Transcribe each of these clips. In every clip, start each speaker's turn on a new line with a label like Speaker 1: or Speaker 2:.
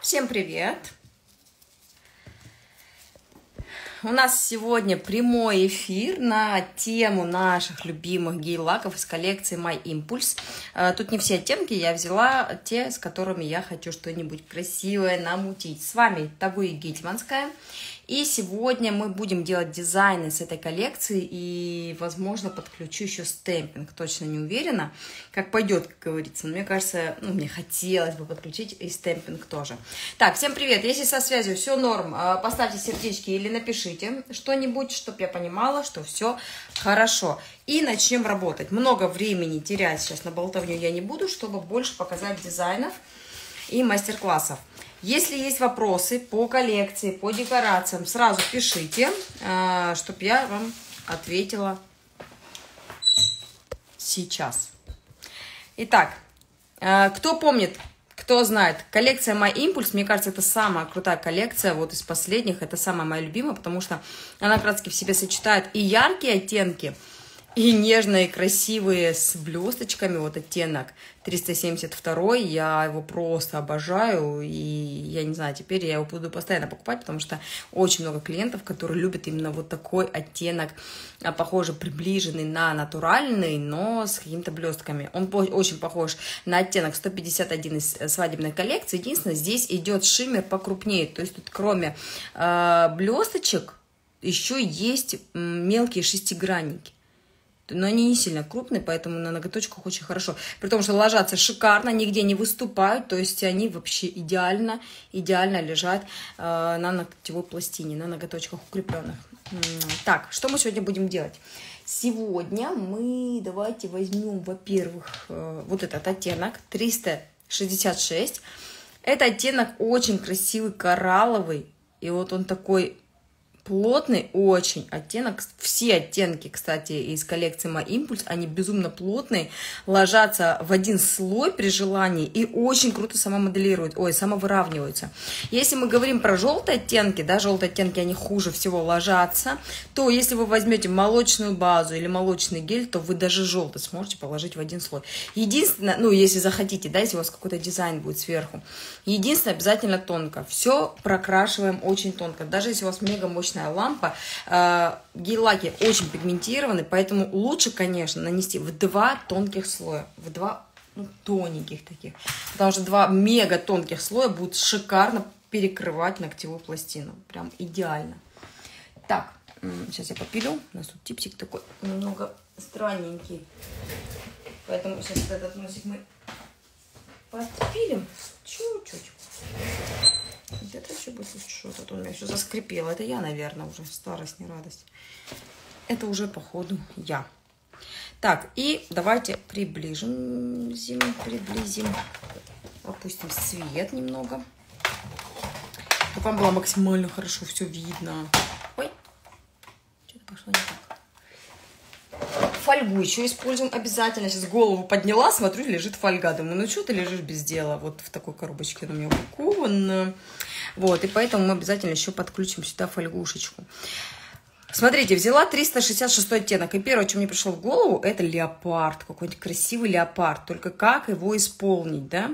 Speaker 1: Всем привет! У нас сегодня прямой эфир на тему наших любимых гель-лаков из коллекции My Impulse. Э, тут не все оттенки, я взяла те, с которыми я хочу что-нибудь красивое намутить. С вами Тагуи Гетманская. И сегодня мы будем делать дизайны с этой коллекции и, возможно, подключу еще стемпинг. Точно не уверена, как пойдет, как говорится. Но мне кажется, ну, мне хотелось бы подключить и стемпинг тоже. Так, всем привет. Если со связью все норм, а, поставьте сердечки или напишите что-нибудь, чтобы я понимала, что все хорошо. И начнем работать. Много времени терять сейчас на болтовню я не буду, чтобы больше показать дизайнов и мастер-классов. Если есть вопросы по коллекции, по декорациям, сразу пишите, а, чтобы я вам ответила сейчас. Итак, а, кто помнит, кто знает, коллекция My Impulse, мне кажется, это самая крутая коллекция, вот из последних, это самая моя любимая, потому что она как в себе сочетает и яркие оттенки, и нежные, красивые, с блесточками, вот оттенок 372, я его просто обожаю, и я не знаю, теперь я его буду постоянно покупать, потому что очень много клиентов, которые любят именно вот такой оттенок, а, похоже, приближенный на натуральный, но с какими-то блестками. Он очень похож на оттенок 151 из свадебной коллекции, единственное, здесь идет шиммер покрупнее, то есть тут кроме э, блесточек еще есть мелкие шестигранники но они не сильно крупные, поэтому на ноготочках очень хорошо. При том, что ложатся шикарно, нигде не выступают, то есть они вообще идеально, идеально лежат э, на ногтевой пластине, на ноготочках укрепленных. Так, что мы сегодня будем делать? Сегодня мы давайте возьмем, во-первых, э, вот этот оттенок 366. Это оттенок очень красивый, коралловый, и вот он такой плотный очень оттенок. Все оттенки, кстати, из коллекции My Impulse, они безумно плотные, ложатся в один слой при желании и очень круто самомоделируют, ой, самовыравниваются. Если мы говорим про желтые оттенки, да, желтые оттенки, они хуже всего ложатся, то если вы возьмете молочную базу или молочный гель, то вы даже желтый сможете положить в один слой. Единственное, ну, если захотите, да, если у вас какой-то дизайн будет сверху, единственное, обязательно тонко. Все прокрашиваем очень тонко. Даже если у вас мега мощная мощная лампа. Э, гель-лаки очень пигментированы, поэтому лучше, конечно, нанести в два тонких слоя, в два ну, тоненьких таких. Потому что два мега тонких слоя будут шикарно перекрывать ногтевую пластину. Прям идеально. Так, сейчас я попилю. У нас тут типсик такой немного странненький. Поэтому сейчас этот носик мы подпилим чуть-чуть. Где-то еще будет что-то. У меня все заскрипело. Это я, наверное, уже. Старость, не радость. Это уже, походу, я. Так, и давайте приближим, приблизим. Опустим свет немного. Чтобы вам было максимально хорошо все видно. Ой, что-то пошло не так. Фольгу еще используем обязательно. Сейчас голову подняла, смотрю, лежит фольга. Думаю, ну что ты лежишь без дела? Вот в такой коробочке она у меня упакована. Вот, и поэтому мы обязательно еще подключим сюда фольгушечку. Смотрите, взяла 366 оттенок. И первое, что мне пришло в голову, это леопард. Какой-нибудь красивый леопард. Только как его исполнить, да?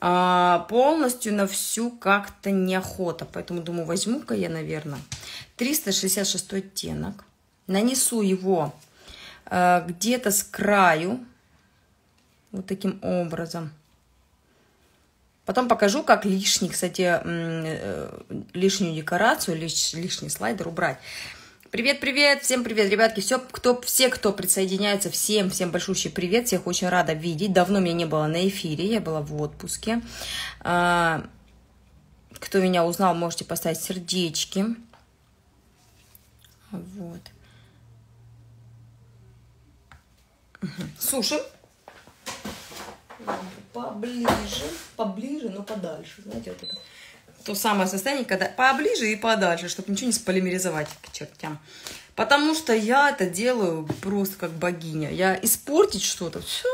Speaker 1: А, полностью на всю как-то неохота. Поэтому думаю, возьму-ка я, наверное, 366 оттенок. Нанесу его где-то с краю. Вот таким образом. Потом покажу, как лишний, кстати, э, лишнюю декорацию, лиш, лишний слайдер убрать. Привет, привет, всем привет, ребятки, все, кто, все, кто присоединяется, всем, всем большущий привет, всех очень рада видеть. Давно меня не было на эфире, я была в отпуске. А, кто меня узнал, можете поставить сердечки. Вот. Сушим поближе, поближе, но подальше. Знаете, вот это то самое состояние, когда поближе и подальше, чтобы ничего не сполимеризовать к чертям. Потому что я это делаю просто как богиня. Я испортить что-то, все,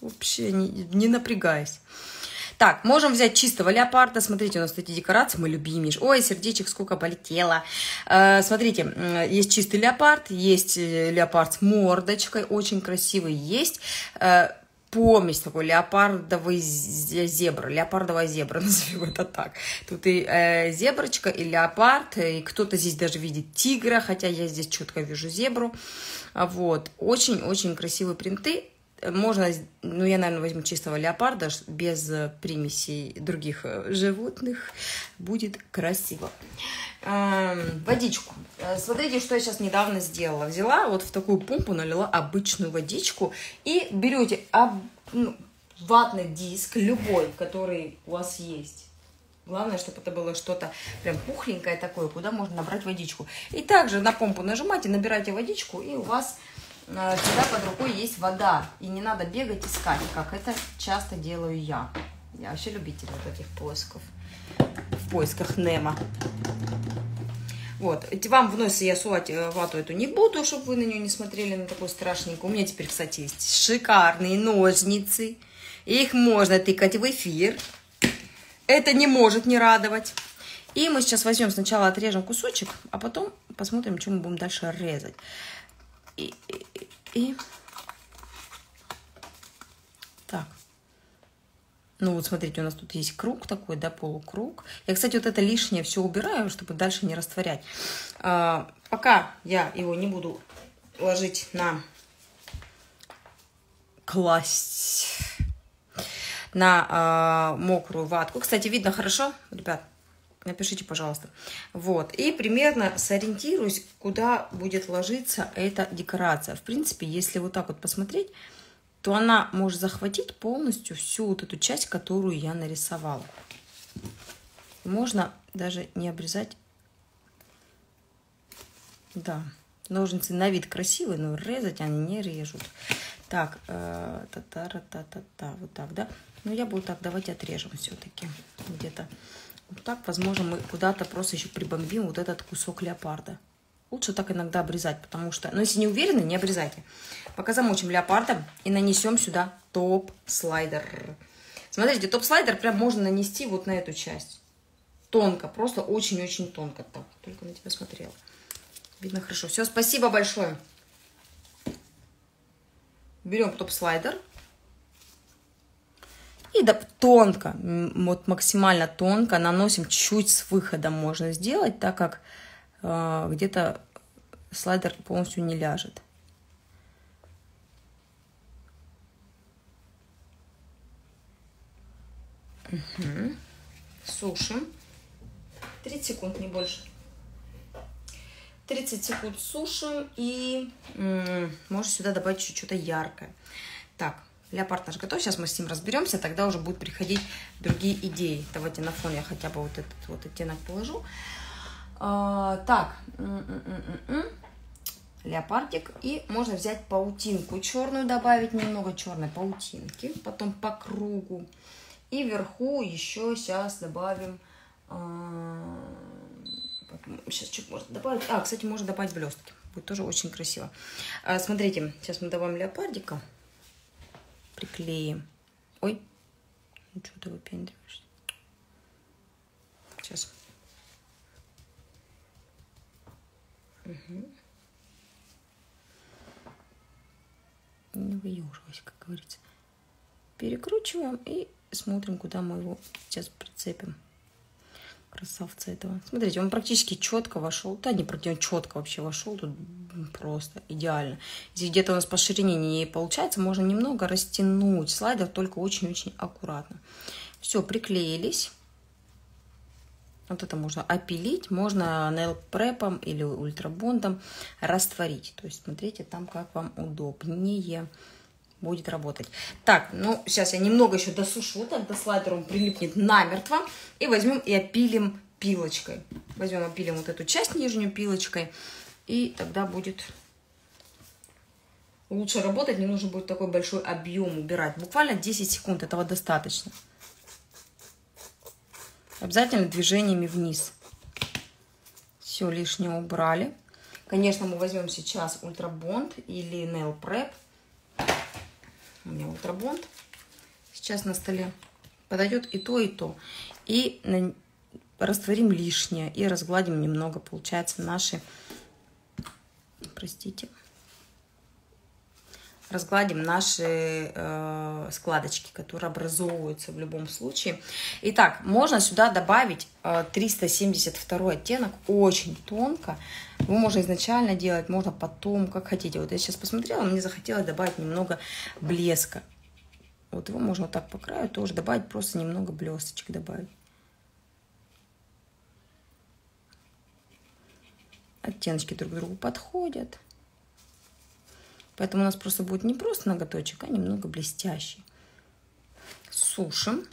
Speaker 1: вообще не, не напрягаясь. Так, можем взять чистого леопарда. Смотрите, у нас эти декорации мы любим. Ой, сердечек сколько полетело. Э, смотрите, есть чистый леопард, есть э, леопард с мордочкой, очень красивый. Есть э, помесь такой леопардовый зебра, леопардовая зебра, назовем это так. Тут и э, зеброчка, и леопард, и кто-то здесь даже видит тигра, хотя я здесь четко вижу зебру. Вот, очень-очень красивые принты. Можно, ну, я, наверное, возьму чистого леопарда, без примесей других э, животных. Будет красиво. Эм, водичку. Э, смотрите, что я сейчас недавно сделала. Взяла вот в такую помпу, налила обычную водичку. И берете об, ну, ватный диск, любой, который у вас есть. Главное, чтобы это было что-то прям пухленькое такое, куда можно набрать водичку. И также на помпу нажимаете, набираете водичку, и у вас Э, всегда под рукой есть вода, и не надо бегать искать, как это часто делаю я. Я вообще любитель вот этих поисков, в поисках Немо. Вот, вам в нос я сувать э, вату эту не буду, чтобы вы на нее не смотрели, на такой страшненькую. У меня теперь, кстати, есть шикарные ножницы. Их можно тыкать в эфир. Это не может не радовать. И мы сейчас возьмем сначала отрежем кусочек, а потом посмотрим, что мы будем дальше резать и, и. Так. Ну вот смотрите, у нас тут есть круг такой, да, полукруг. Я, кстати, вот это лишнее все убираю, чтобы дальше не растворять. А, пока я его не буду ложить на класть на а, мокрую ватку. Кстати, видно хорошо, ребят? Напишите, пожалуйста. Вот. И примерно сориентируюсь, куда будет ложиться эта декорация. В принципе, если вот так вот посмотреть, то она может захватить полностью всю вот эту часть, которую я нарисовала. Можно даже не обрезать. Да, ножницы на вид красивые, но резать они не режут. Так, э, та та та та та вот так, да? Ну, я буду так, давайте отрежем все-таки где-то вот так, возможно, мы куда-то просто еще прибомбим вот этот кусок леопарда. Лучше так иногда обрезать, потому что... Но если не уверены, не обрезайте. Пока замочим леопарда и нанесем сюда топ-слайдер. Смотрите, топ-слайдер прям можно нанести вот на эту часть. Тонко, просто очень-очень тонко. Так, только на тебя смотрела. Видно хорошо. Все, спасибо большое. Берем топ-слайдер. И да, тонко, вот максимально тонко наносим, чуть с выходом можно сделать, так как э, где-то слайдер полностью не ляжет. Угу. Сушим. 30 секунд, не больше. 30 секунд сушим и можно сюда добавить чуть что-то яркое. Так, Леопард наш готов, сейчас мы с ним разберемся, тогда уже будут приходить другие идеи. Давайте на фон я хотя бы вот этот вот оттенок положу. А, так, леопардик. И можно взять паутинку черную, добавить немного черной паутинки, потом по кругу. И вверху еще сейчас добавим... сейчас а, чуть можно добавить. А, кстати, можно добавить блестки. Будет тоже очень красиво. А, смотрите, сейчас мы добавим леопардика приклеим. Ой, ну что ты выпендриваешься? Сейчас. Угу. Не выеживайся, как говорится. Перекручиваем и смотрим, куда мы его сейчас прицепим красавца этого. Смотрите, он практически четко вошел. Да, не практически, четко вообще вошел. Тут просто идеально. Здесь где-то у нас по ширине не получается. Можно немного растянуть слайдер, только очень-очень аккуратно. Все, приклеились. Вот это можно опилить, можно nail препом или ультрабондом растворить. То есть смотрите там, как вам удобнее будет работать. Так, ну, сейчас я немного еще досушу, тогда слайдер он прилипнет намертво. И возьмем и опилим пилочкой. Возьмем, опилим вот эту часть нижнюю пилочкой. И тогда будет лучше работать, не нужно будет такой большой объем убирать. Буквально 10 секунд, этого достаточно. Обязательно движениями вниз. Все лишнее убрали. Конечно, мы возьмем сейчас ультрабонд или nail prep у меня ультрабонд сейчас на столе. Подойдет и то, и то. И растворим лишнее и разгладим немного, получается, наши, простите, разгладим наши э, складочки, которые образовываются в любом случае. Итак, можно сюда добавить э, 372 оттенок, очень тонко. Его можно изначально делать, можно потом, как хотите. Вот я сейчас посмотрела, мне захотелось добавить немного блеска. Вот его можно вот так по краю тоже добавить, просто немного блесточек добавить. Оттеночки друг к другу подходят. Поэтому у нас просто будет не просто ноготочек, а немного блестящий. Сушим.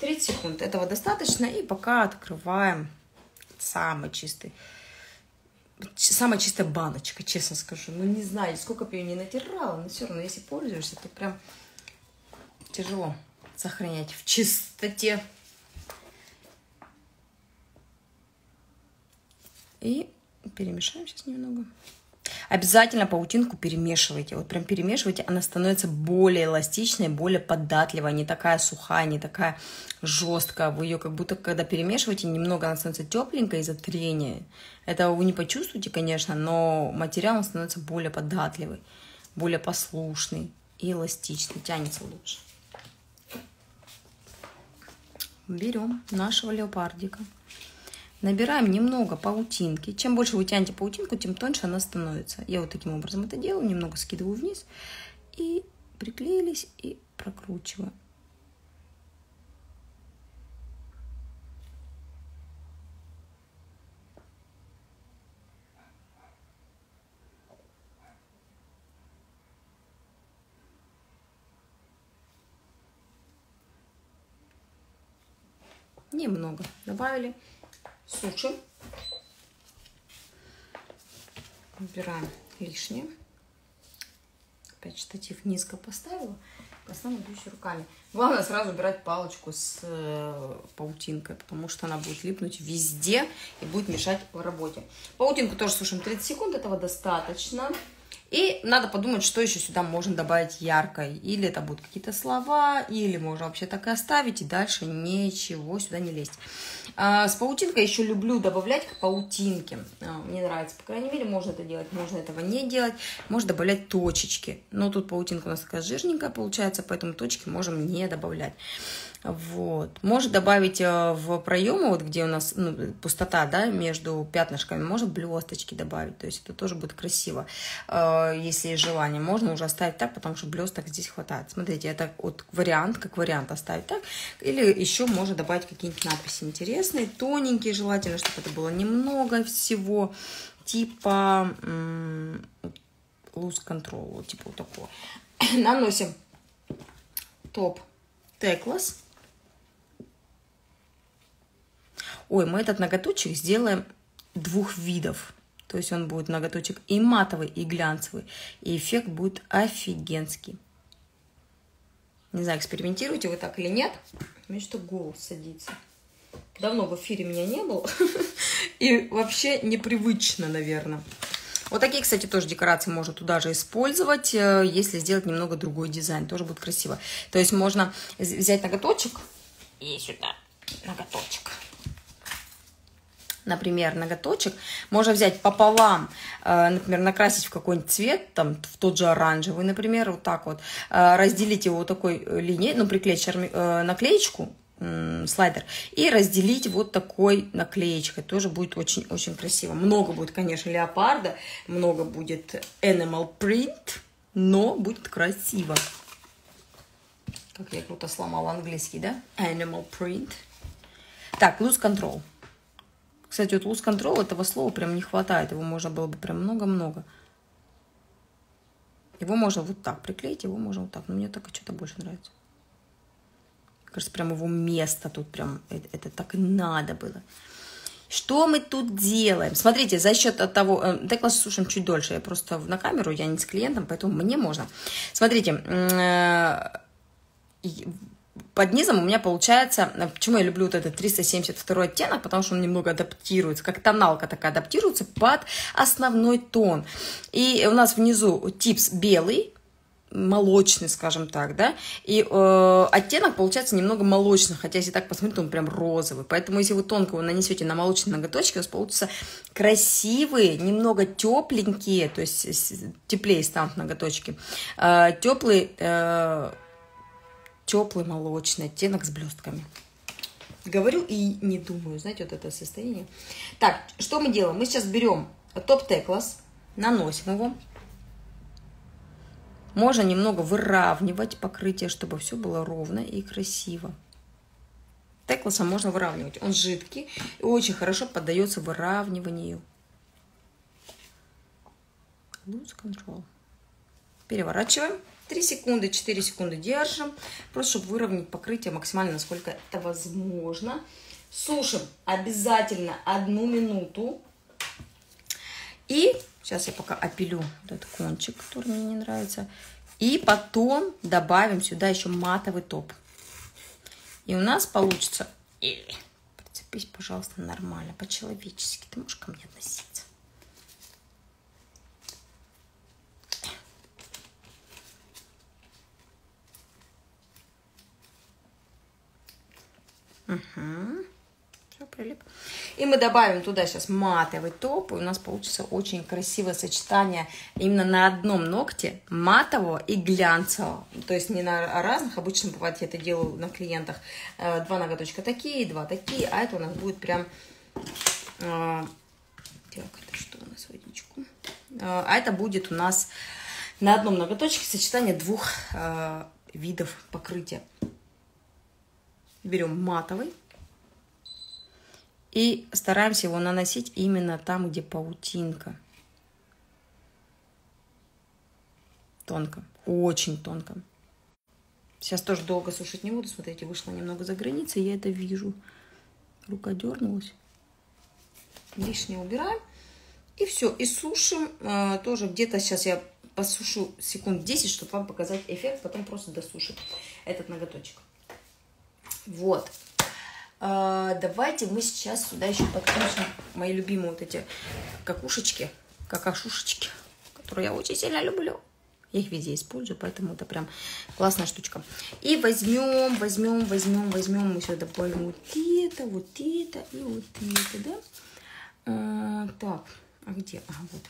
Speaker 1: 30 секунд. Этого достаточно. И пока открываем самый чистый самая чистая баночка, честно скажу. Ну, не знаю, сколько бы ее не натирала, но все равно, если пользуешься, то прям тяжело сохранять в чистоте. И перемешаем сейчас немного. Обязательно паутинку перемешивайте. Вот прям перемешивайте, она становится более эластичной, более податливой, не такая сухая, не такая жесткая. Вы ее как будто, когда перемешиваете, немного она становится тепленькой из-за трения. Этого вы не почувствуете, конечно, но материал становится более податливый, более послушный и эластичный, тянется лучше. Берем нашего леопардика. Набираем немного паутинки. Чем больше вы тянете паутинку, тем тоньше она становится. Я вот таким образом это делаю, немного скидываю вниз. И приклеились, и прокручиваю. Немного добавили. Сушим. Убираем лишнее. Опять штатив низко поставила. Основном буду руками. Главное сразу убирать палочку с э, паутинкой, потому что она будет липнуть везде и будет мешать в работе. Паутинку тоже сушим 30 секунд, этого достаточно. И надо подумать, что еще сюда можно добавить яркой. Или это будут какие-то слова, или можно вообще так и оставить, и дальше ничего сюда не лезть. А, с паутинкой еще люблю добавлять к паутинке. А, мне нравится, по крайней мере, можно это делать, можно этого не делать. Можно добавлять точечки. Но тут паутинка у нас такая жирненькая получается, поэтому точки можем не добавлять. Вот. Может добавить э, в проемы, вот где у нас ну, пустота, да, между пятнышками, может блесточки добавить. То есть это тоже будет красиво, э, если есть желание. Можно уже оставить так, потому что блесток здесь хватает. Смотрите, это вот вариант, как вариант оставить так. Или еще можно добавить какие-нибудь надписи интересные, тоненькие, желательно, чтобы это было немного всего, типа loose control, типа вот такого. Наносим топ Теклас. Ой, мы этот ноготочек сделаем двух видов. То есть он будет ноготочек и матовый, и глянцевый. И эффект будет офигенский. Не знаю, экспериментируете вы так или нет. У меня что голос садится. Давно в эфире меня не было. И вообще непривычно, наверное. Вот такие, кстати, тоже декорации можно туда же использовать, э, если сделать немного другой дизайн. Тоже будет красиво. То есть можно взять ноготочек и сюда ноготочек например, ноготочек, можно взять пополам, э, например, накрасить в какой-нибудь цвет, там, в тот же оранжевый, например, вот так вот, э, разделить его вот такой э, линией, ну, приклеить наклеечку, слайдер, и разделить вот такой наклеечкой. Тоже будет очень-очень красиво. Много будет, конечно, леопарда, много будет animal print, но будет красиво. Как я круто сломала английский, да? Animal print. Так, loose control. Кстати, вот lose control этого слова прям не хватает. Его можно было бы прям много-много. Его можно вот так приклеить, его можно вот так. Но мне только что-то больше нравится. Кажется, прям его место тут прям, это, это так и надо было. Что мы тут делаем? Смотрите, за счет того, э, теклас сушим чуть дольше, я просто на камеру, я не с клиентом, поэтому мне можно. Смотрите, э, под низом у меня получается, э, почему я люблю вот этот 372 оттенок, потому что он немного адаптируется, как тоналка такая адаптируется под основной тон. И у нас внизу типс белый, молочный, скажем так, да, и э, оттенок получается немного молочный, хотя если так посмотреть, он прям розовый, поэтому если вы тонко его нанесете на молочные ноготочки, у вас получится красивые, немного тепленькие, то есть теплее станут ноготочки, э, теплый, э, теплый молочный оттенок с блестками. Говорю и не думаю, знаете, вот это состояние. Так, что мы делаем? Мы сейчас берем топ теклас, наносим его, можно немного выравнивать покрытие, чтобы все было ровно и красиво. Текласом можно выравнивать. Он жидкий и очень хорошо поддается выравниванию. Lose control. Переворачиваем. 3 секунды, 4 секунды держим. Просто чтобы выровнять покрытие максимально, насколько это возможно. Сушим обязательно одну минуту. И Сейчас я пока опилю этот кончик, который мне не нравится. И потом добавим сюда еще матовый топ. И у нас получится... Прицепись, пожалуйста, нормально, по-человечески. Ты можешь ко мне относиться? Угу все прилип. И мы добавим туда сейчас матовый топ, и у нас получится очень красивое сочетание именно на одном ногте матового и глянцевого. То есть не на разных, обычно бывает, я это делаю на клиентах, э, два ноготочка такие, два такие, а это у нас будет прям... Э, так, это что у нас, водичку? Э, а это будет у нас на одном ноготочке сочетание двух видов покрытия. Берем матовый и стараемся его наносить именно там, где паутинка. Тонко, очень тонко. Сейчас тоже долго сушить не буду. Смотрите, вышла немного за границей, я это вижу. Рука дернулась. Лишнее убираем. И все, и сушим. А, тоже где-то сейчас я посушу секунд 10, чтобы вам показать эффект. Потом просто досушим этот ноготочек. Вот. А, давайте мы сейчас сюда еще подключим мои любимые вот эти какушечки, какашушечки, которые я очень сильно люблю. Я их везде использую, поэтому это прям классная штучка. И возьмем, возьмем, возьмем, возьмем, мы сюда добавим вот это, вот это и вот это, да? А, так, а где? А, вот.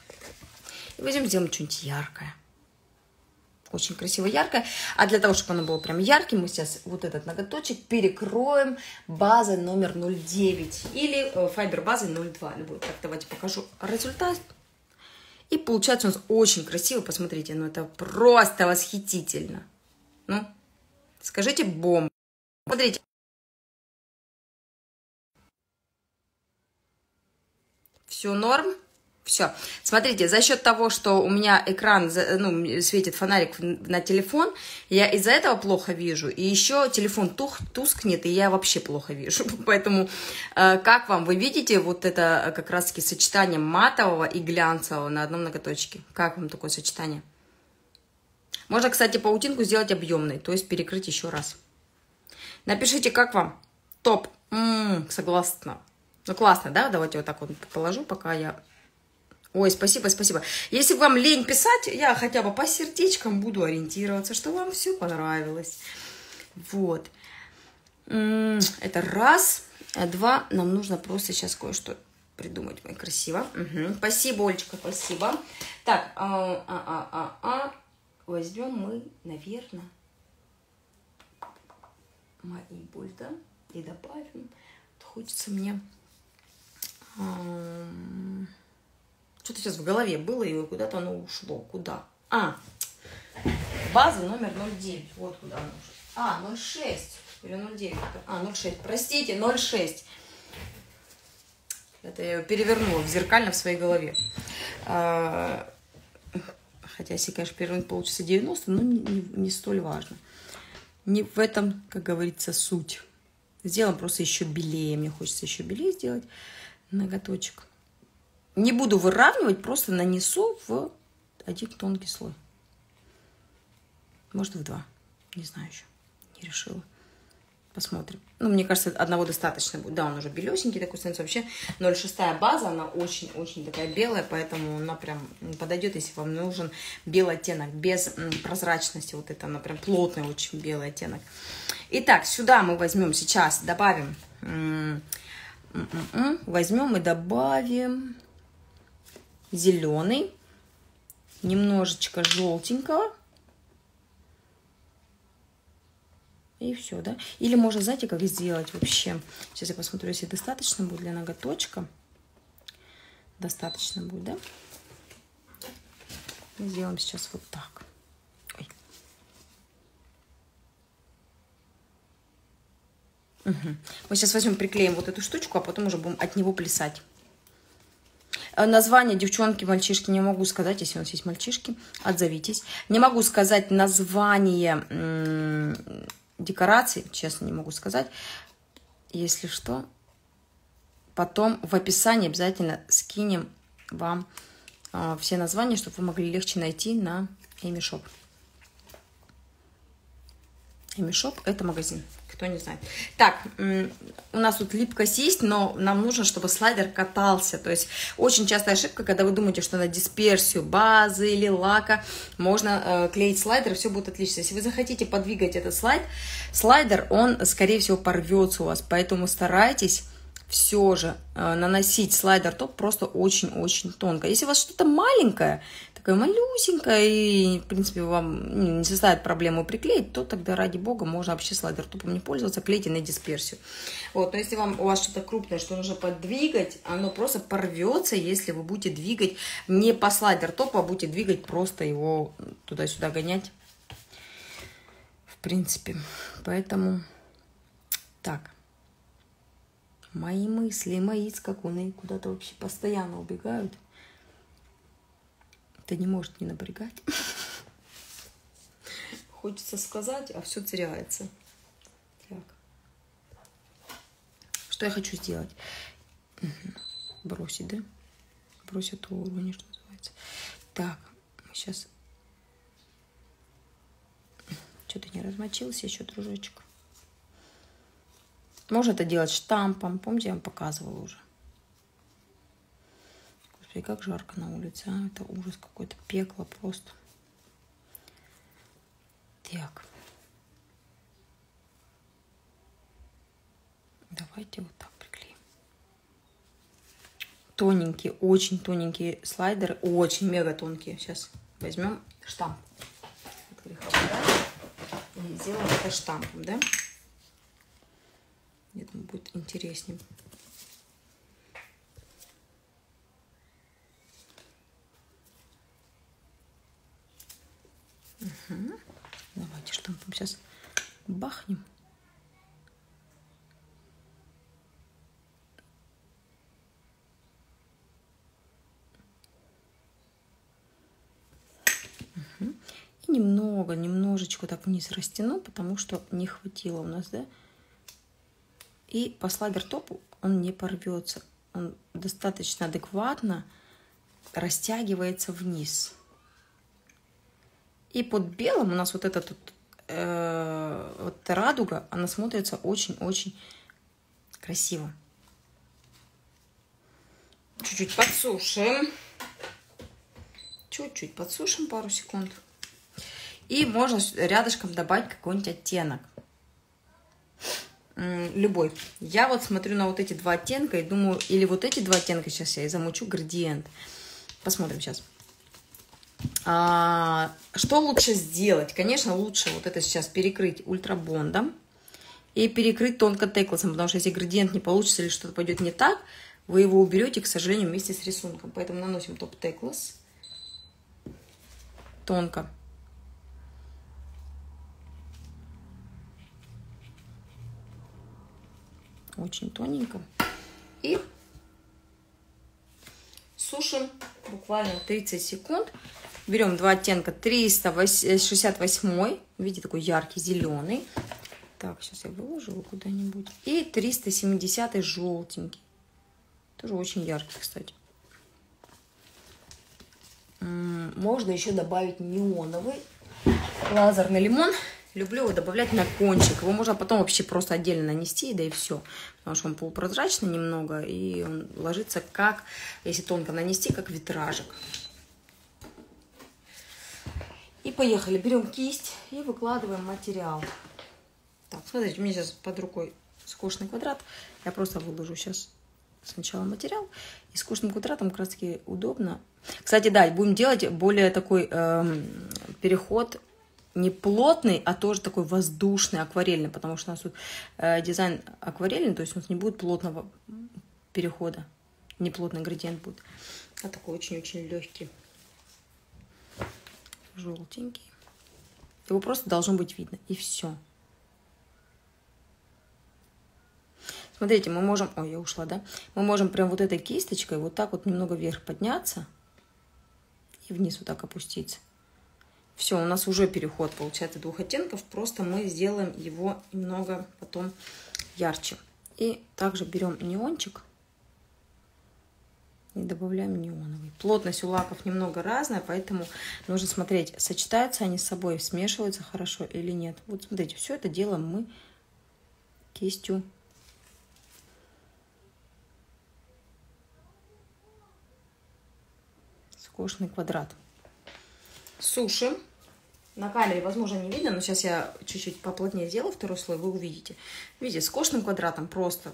Speaker 1: И возьмем, сделаем что-нибудь яркое очень красиво яркое. А для того, чтобы оно было прям ярким, мы сейчас вот этот ноготочек перекроем базой номер 09 или э, файбер базой 02. Любой. Так, давайте покажу результат. И получается у нас очень красиво. Посмотрите, ну это просто восхитительно. Ну, скажите бомба. Смотрите. Все норм. Все. Смотрите, за счет того, что у меня экран, ну, светит фонарик на телефон, я из-за этого плохо вижу. И еще телефон тух, тускнет, и я вообще плохо вижу. Поэтому, э, как вам? Вы видите вот это как раз-таки сочетание матового и глянцевого на одном ноготочке? Как вам такое сочетание? Можно, кстати, паутинку сделать объемной, то есть перекрыть еще раз. Напишите, как вам? Топ. М-м, согласна. Ну, классно, да? Давайте вот так вот положу, пока я Ой, спасибо, спасибо. Если вам лень писать, я хотя бы по сердечкам буду ориентироваться, что вам все понравилось. Вот. Это раз. А два, нам нужно просто сейчас кое-что придумать. Ой, красиво. Угу. Спасибо, Олечка, спасибо. Так, а, а, а, а, а. возьмем мы, наверное, мои да, и добавим. Хочется мне... Что-то сейчас в голове было, и куда-то оно ушло. Куда? А, база номер 09. Вот куда оно ушло. А, 06. Или 09. А, 06. Простите, 06. Это я перевернула в зеркально в своей голове. А, хотя, если, конечно, перевернуть получится 90, но не, не, не столь важно. Не в этом, как говорится, суть. Сделаем просто еще белее. Мне хочется еще белее сделать ноготочек. Не буду выравнивать, просто нанесу в один тонкий слой. Может, в два. Не знаю еще. Не решила. Посмотрим. Ну, мне кажется, одного достаточно будет. Да, он уже белесенький такой становится. Вообще 0,6 база, она очень-очень такая белая, поэтому она прям подойдет, если вам нужен белый оттенок, без прозрачности. Вот это она прям плотный очень белый оттенок. Итак, сюда мы возьмем сейчас, добавим, возьмем и добавим зеленый, немножечко желтенького. И все, да? Или можно, знаете, как сделать вообще? Сейчас я посмотрю, если достаточно будет для ноготочка. Достаточно будет, да? Сделаем сейчас вот так. Ой. Угу. Мы сейчас возьмем, приклеим вот эту штучку, а потом уже будем от него плясать. Э, название девчонки, мальчишки не могу сказать, если у нас есть мальчишки, отзовитесь. Не могу сказать название декораций, честно не могу сказать. Если что, потом в описании обязательно скинем вам э, все названия, чтобы вы могли легче найти на. Amy Shop – это магазин кто не знает. Так, у нас тут липкость есть, но нам нужно, чтобы слайдер катался. То есть очень частая ошибка, когда вы думаете, что на дисперсию базы или лака можно э, клеить слайдер, все будет отлично. Если вы захотите подвигать этот слайд, слайдер, он, скорее всего, порвется у вас. Поэтому старайтесь все же э, наносить слайдер топ просто очень-очень тонко. Если у вас что-то маленькое, такая малюсенькая, и, в принципе, вам не составит проблему приклеить, то тогда, ради бога, можно вообще слайдер топом не пользоваться, клейте на дисперсию. Вот, но если вам, у вас что-то крупное, что нужно подвигать, оно просто порвется, если вы будете двигать не по слайдер топу, а будете двигать просто его туда-сюда гонять. В принципе, поэтому так. Мои мысли, мои скакуны куда-то вообще постоянно убегают. Это не может не напрягать. Хочется сказать, а все теряется. Так. Что я хочу сделать? Угу. Бросить, да? Бросить то уровень, что называется. Так, сейчас... Что-то не размочился еще, дружочек. Можно это делать штампом. Помните, я вам показывала уже. Господи, как жарко на улице, а? Это ужас какой-то, пекло просто. Так. Давайте вот так приклеим. Тоненькие, очень тоненькие слайдеры, очень мега тонкие. Сейчас возьмем штамп. И сделаем это штампом, да? Думаю, будет интереснее. Угу. Давайте штампом сейчас бахнем. Немного, немножечко так вниз растяну, потому что не хватило у нас, да, и по слайдер-топу он не порвется. Он достаточно адекватно растягивается вниз. И под белым у нас вот эта тут э, вот радуга, она смотрится очень-очень красиво. Чуть-чуть подсушим. Чуть-чуть подсушим пару секунд. И можно рядышком добавить какой-нибудь оттенок любой. Я вот смотрю на вот эти два оттенка и думаю, или вот эти два оттенка сейчас я и замучу градиент. Посмотрим сейчас. А, что лучше сделать? Конечно, лучше вот это сейчас перекрыть ультрабондом и перекрыть тонко текласом, потому что если градиент не получится или что-то пойдет не так, вы его уберете, к сожалению, вместе с рисунком. Поэтому наносим топ теклас тонко. очень тоненько. И сушим буквально 30 секунд. Берем два оттенка 368, видите, такой яркий зеленый. Так, сейчас я выложу его куда-нибудь. И 370 желтенький. Тоже очень яркий, кстати. Можно еще добавить неоновый лазерный лимон. Люблю его добавлять на кончик. Его можно потом вообще просто отдельно нанести, да и все. Потому что он полупрозрачный немного, и он ложится как, если тонко нанести, как витражик. И поехали. Берем кисть и выкладываем материал. Так, смотрите, у меня сейчас под рукой скошенный квадрат. Я просто выложу сейчас сначала материал. И скошенным квадратом как раз таки удобно. Кстати, да, будем делать более такой эм, переход не плотный, а тоже такой воздушный, акварельный, потому что у нас тут э, дизайн акварельный, то есть у нас не будет плотного перехода, не плотный градиент будет, а такой очень-очень легкий, желтенький. Его просто должно быть видно, и все. Смотрите, мы можем... Ой, я ушла, да? Мы можем прям вот этой кисточкой вот так вот немного вверх подняться и вниз вот так опуститься. Все, у нас уже переход получается двух оттенков, просто мы сделаем его немного потом ярче. И также берем неончик и добавляем неоновый. Плотность у лаков немного разная, поэтому нужно смотреть, сочетаются они с собой, смешиваются хорошо или нет. Вот смотрите, все это делаем мы кистью. Скошенный квадрат сушим. На камере, возможно, не видно, но сейчас я чуть-чуть поплотнее сделаю второй слой, вы увидите. Видите, с кошным квадратом просто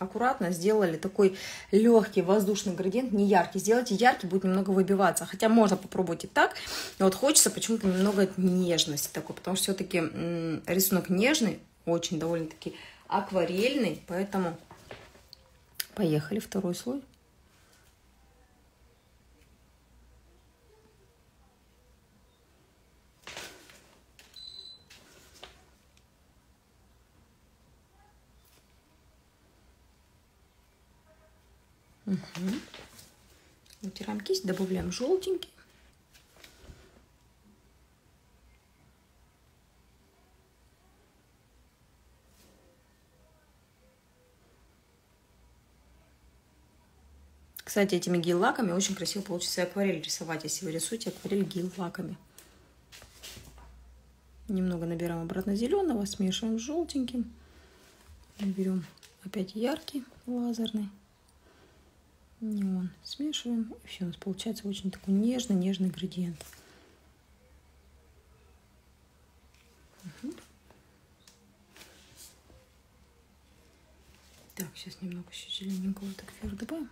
Speaker 1: аккуратно сделали такой легкий воздушный градиент, не яркий. Сделайте яркий, будет немного выбиваться. Хотя можно попробовать и так. Но вот хочется почему-то немного нежности такой, потому что все-таки рисунок нежный, очень довольно-таки акварельный, поэтому поехали второй слой. Угу. Вытираем кисть, добавляем желтенький. Кстати, этими гель-лаками очень красиво получится акварель рисовать, если вы рисуете акварель гель-лаками. Немного набираем обратно зеленого, смешиваем с желтеньким. Берем опять яркий лазерный неон. Смешиваем. И все, у нас получается очень такой нежный-нежный градиент. Угу. Так, сейчас немного еще зелененького так вверх добавим.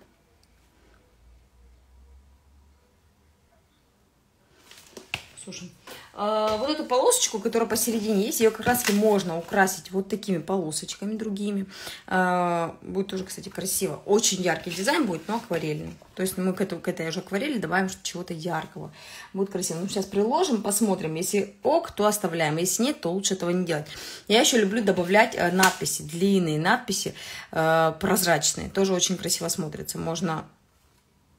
Speaker 1: Слушай, а, вот эту полосочку, которая посередине есть, ее как раз можно украсить вот такими полосочками другими. А, будет тоже, кстати, красиво. Очень яркий дизайн будет, но акварельный. То есть мы к, этому, к этой же акварели добавим чего-то яркого. Будет красиво. Ну, сейчас приложим, посмотрим. Если ок, то оставляем. Если нет, то лучше этого не делать. Я еще люблю добавлять э, надписи, длинные надписи, э, прозрачные. Тоже очень красиво смотрится. Можно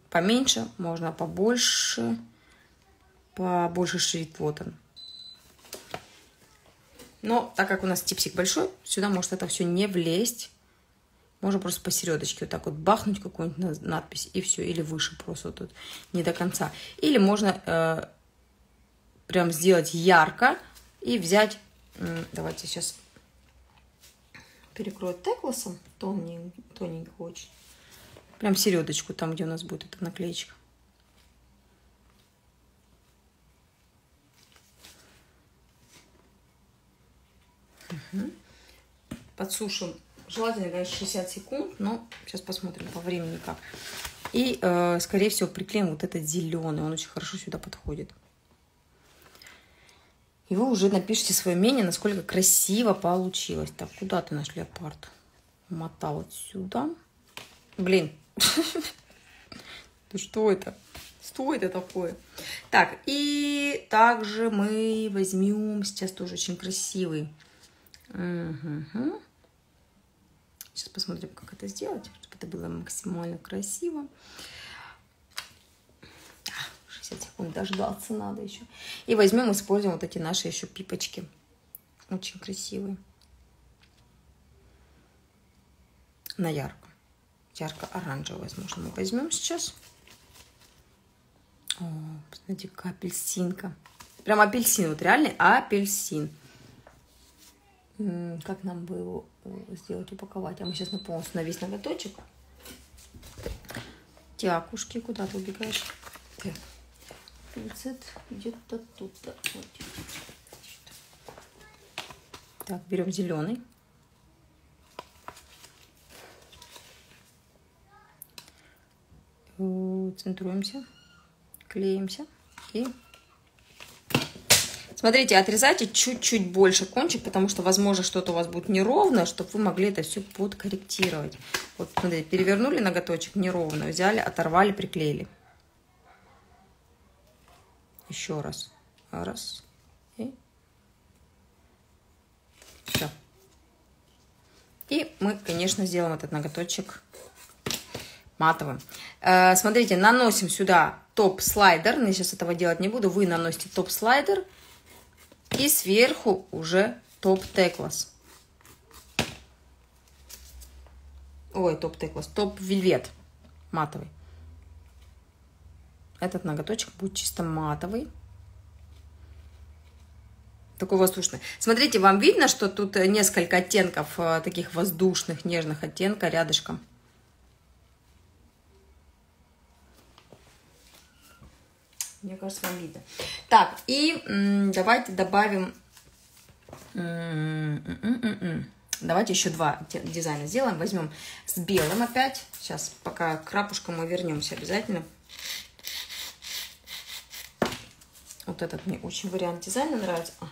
Speaker 1: поменьше, можно побольше побольше шрифт, вот он. Но так как у нас типсик большой, сюда может это все не влезть. Можно просто посередочке вот так вот бахнуть какую-нибудь надпись и все. Или выше просто тут не до конца. Или можно э, прям сделать ярко и взять... Э, давайте сейчас перекрою теклосом тоненько очень. Прям середочку, там, где у нас будет эта наклеечка. Угу. Подсушим. Желательно, конечно, 60 секунд, но сейчас посмотрим по времени как. И, э, скорее всего, приклеим вот этот зеленый. Он очень хорошо сюда подходит. И вы уже напишите свое мнение, насколько красиво получилось. Так, куда ты наш леопард? Мотал отсюда. Блин. Да что это? Что это такое? Так, и также мы возьмем сейчас тоже очень красивый Угу. Сейчас посмотрим, как это сделать, чтобы это было максимально красиво. 60 секунд дождаться надо еще. И возьмем, используем вот эти наши еще пипочки. Очень красивые. На ярко. Ярко-оранжевый, возможно, мы возьмем сейчас. О, посмотрите, какая апельсинка. Прям апельсин, вот реальный апельсин. Как нам бы его э, сделать, упаковать. А мы сейчас полностью на весь ноготочек. Тякушки, куда ты убегаешь? Так. Пинцет где-то тут. Вот. Так, берем зеленый. Центруемся, клеимся и Смотрите, отрезайте чуть-чуть больше кончик, потому что, возможно, что-то у вас будет неровно, чтобы вы могли это все подкорректировать. Вот, смотрите, перевернули ноготочек неровно, взяли, оторвали, приклеили. Еще раз. Раз. И все. И мы, конечно, сделаем этот ноготочек матовым. Э, смотрите, наносим сюда топ-слайдер. Я сейчас этого делать не буду. Вы наносите топ-слайдер. И сверху уже топ-теклас. Ой, топ-теклас. Топ-вельвет матовый. Этот ноготочек будет чисто матовый. Такой воздушный. Смотрите, вам видно, что тут несколько оттенков э, таких воздушных, нежных оттенка рядышком. Мне кажется, вам видно. Так, и давайте добавим... Давайте еще два дизайна сделаем. Возьмем с белым опять. Сейчас, пока к крапушкам мы вернемся обязательно. Вот этот мне очень вариант дизайна нравится. А,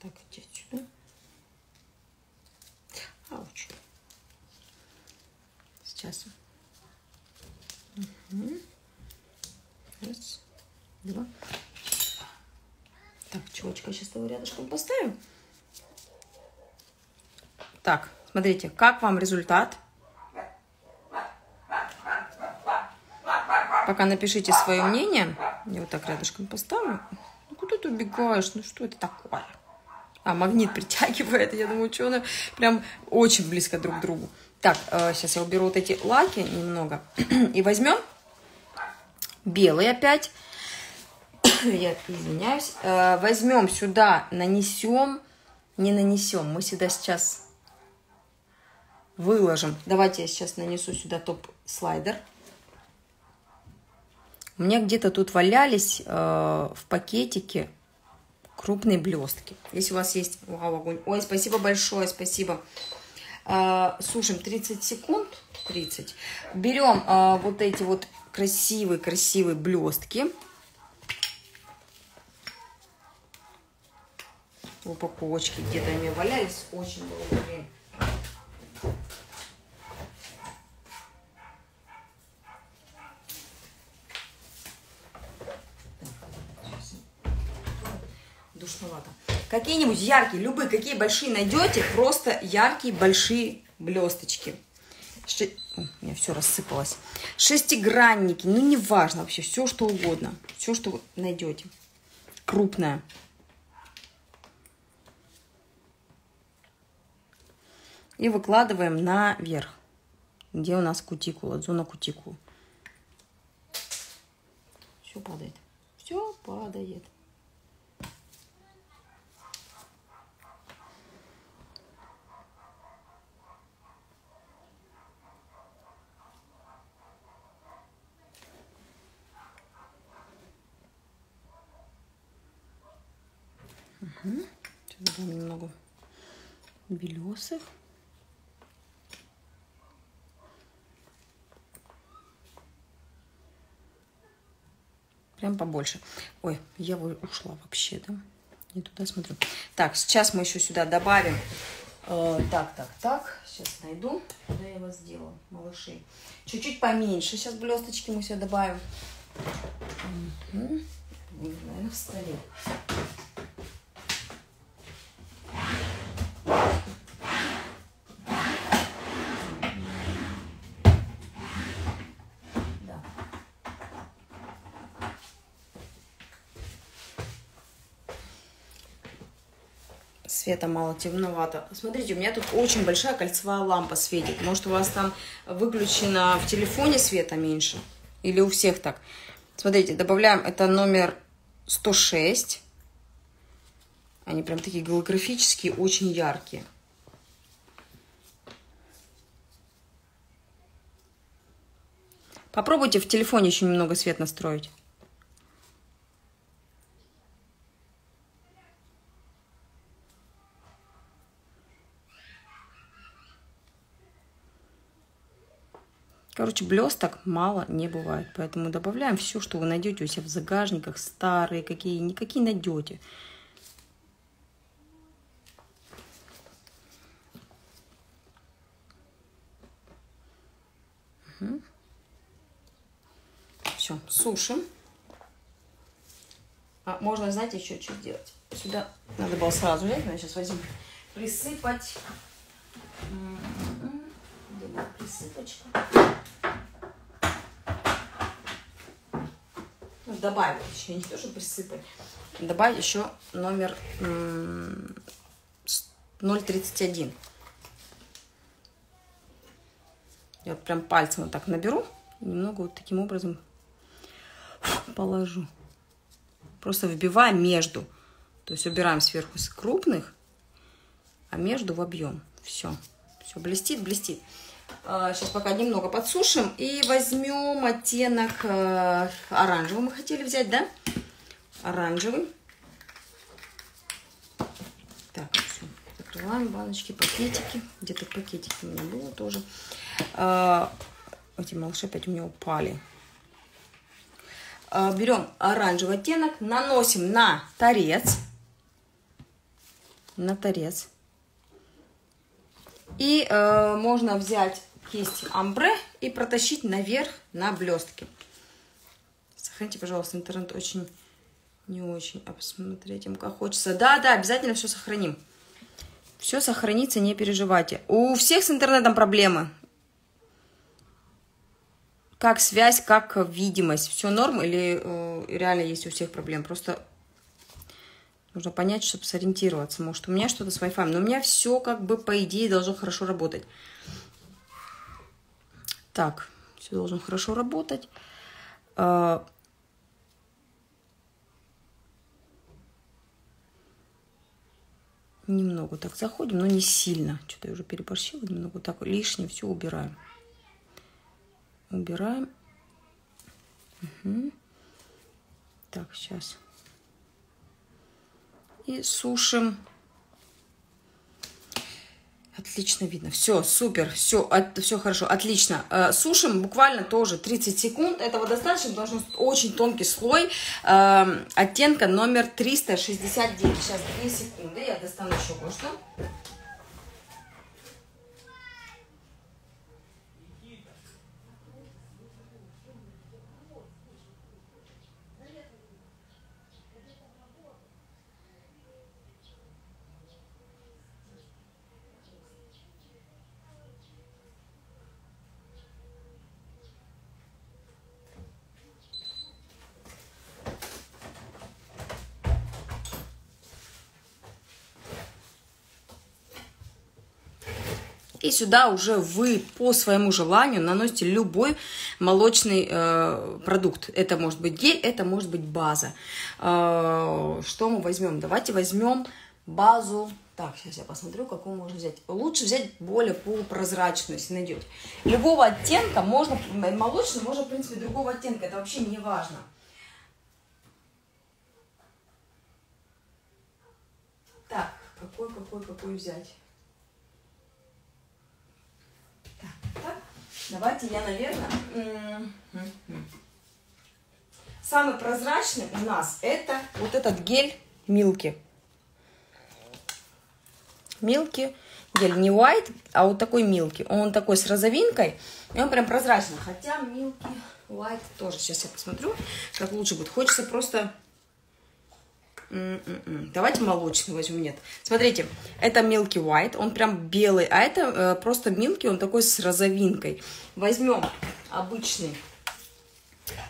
Speaker 1: так, иди сюда. Ауч. Сейчас. Угу. Раз два. Так, чувачка, сейчас его рядышком поставим. Так, смотрите, как вам результат? Пока напишите свое мнение. Я вот так рядышком поставлю. Ну, куда ты убегаешь? Ну, что это такое? А, магнит притягивает. Я думаю, что она прям очень близко друг к другу. Так, э, сейчас я уберу вот эти лаки немного. И возьмем белый опять. я извиняюсь, э, возьмем сюда, нанесем, не нанесем, мы сюда сейчас выложим. Давайте я сейчас нанесу сюда топ-слайдер. У меня где-то тут валялись э, в пакетике крупные блестки. Если у вас есть... Вау, огонь. Ой, спасибо большое, спасибо. Э, сушим 30 секунд. 30. Берем э, вот эти вот красивые-красивые блестки. В упаковочке где-то они валялись очень долгое время. душновато. Какие-нибудь яркие, любые, какие большие найдете, просто яркие большие блесточки. Ше... О, у меня все рассыпалось. Шестигранники, ну неважно вообще, все что угодно. Все, что найдете. Крупное. И выкладываем наверх, где у нас кутикула, зона кутикулы. Все падает. Все падает. Сейчас немного белесых. Прям побольше. Ой, я ушла вообще, да? Не туда смотрю. Так, сейчас мы еще сюда добавим. Э, так, так, так. Сейчас найду. Куда я вас сделала, малыши? Чуть-чуть поменьше. Сейчас блесточки мы сюда добавим. Угу. Наверное, в столе. Света мало, темновато. Смотрите, у меня тут очень большая кольцевая лампа светит. Может, у вас там выключено в телефоне света меньше? Или у всех так? Смотрите, добавляем, это номер 106. Они прям такие голографические, очень яркие. Попробуйте в телефоне еще немного свет настроить. Короче, блесток мало не бывает, поэтому добавляем все, что вы найдете у себя в загажниках, старые какие, никакие найдете. Угу. Все, сушим. А можно, знаете, еще что сделать? Сюда надо было сразу взять, но я сейчас возьму. Присыпать. Присыпочка? Добавить еще, не то, что присыпать. Добавить еще номер 031. Я вот прям пальцем вот так наберу. Немного вот таким образом положу. Просто вбиваем между. То есть убираем сверху с крупных, а между в объем. Все. Все, блестит, блестит. Сейчас пока немного подсушим. И возьмем оттенок э, оранжевый. Мы хотели взять, да? Оранжевый. Так, все. Закрываем баночки, пакетики. Где-то пакетики у меня было тоже. А, эти малыши опять у меня упали. А, берем оранжевый оттенок, наносим на торец. На торец. И э, можно взять кисть амбре и протащить наверх на блестки. Сохраните, пожалуйста, интернет очень не очень. А посмотреть им как хочется. Да, да, обязательно все сохраним. Все сохранится, не переживайте. У всех с интернетом проблемы как связь, как видимость. Все норм или э, реально есть у всех проблем? Просто нужно понять, чтобы сориентироваться. Может, у меня что-то с Wi-Fi, но у меня все как бы по идее должно хорошо работать. Так, все должно хорошо работать. Э, немного так заходим, но не сильно. Что-то я уже переборщила немного. Так лишнее все убираем убираем. Угу. Так, сейчас. И сушим. Отлично видно. Все, супер, все, от, все хорошо, отлично. Э, сушим буквально тоже 30 секунд. Этого достаточно, потому очень тонкий слой э, оттенка номер 369. Сейчас 2 секунды, я достану еще кое-что. И сюда уже вы по своему желанию наносите любой молочный э, продукт. Это может быть гель, это может быть база. Э, что мы возьмем? Давайте возьмем базу. Так, сейчас я посмотрю, какую можно взять. Лучше взять более полупрозрачную, если найдете. Любого оттенка можно, молочный, можно, в принципе, другого оттенка. Это вообще не важно. Так, какой, какой, какой взять? Давайте я, наверное... Самый прозрачный у нас это вот этот гель Милки. Милки. Гель не white, а вот такой Милки. Он такой с розовинкой. И он прям прозрачный. Хотя Милки white тоже. Сейчас я посмотрю, как лучше будет. Хочется просто М-м-м. Давайте молочный возьмем, нет. Смотрите, это Milky White, он прям белый, а это э, просто Milky, он такой с розовинкой. Возьмем обычный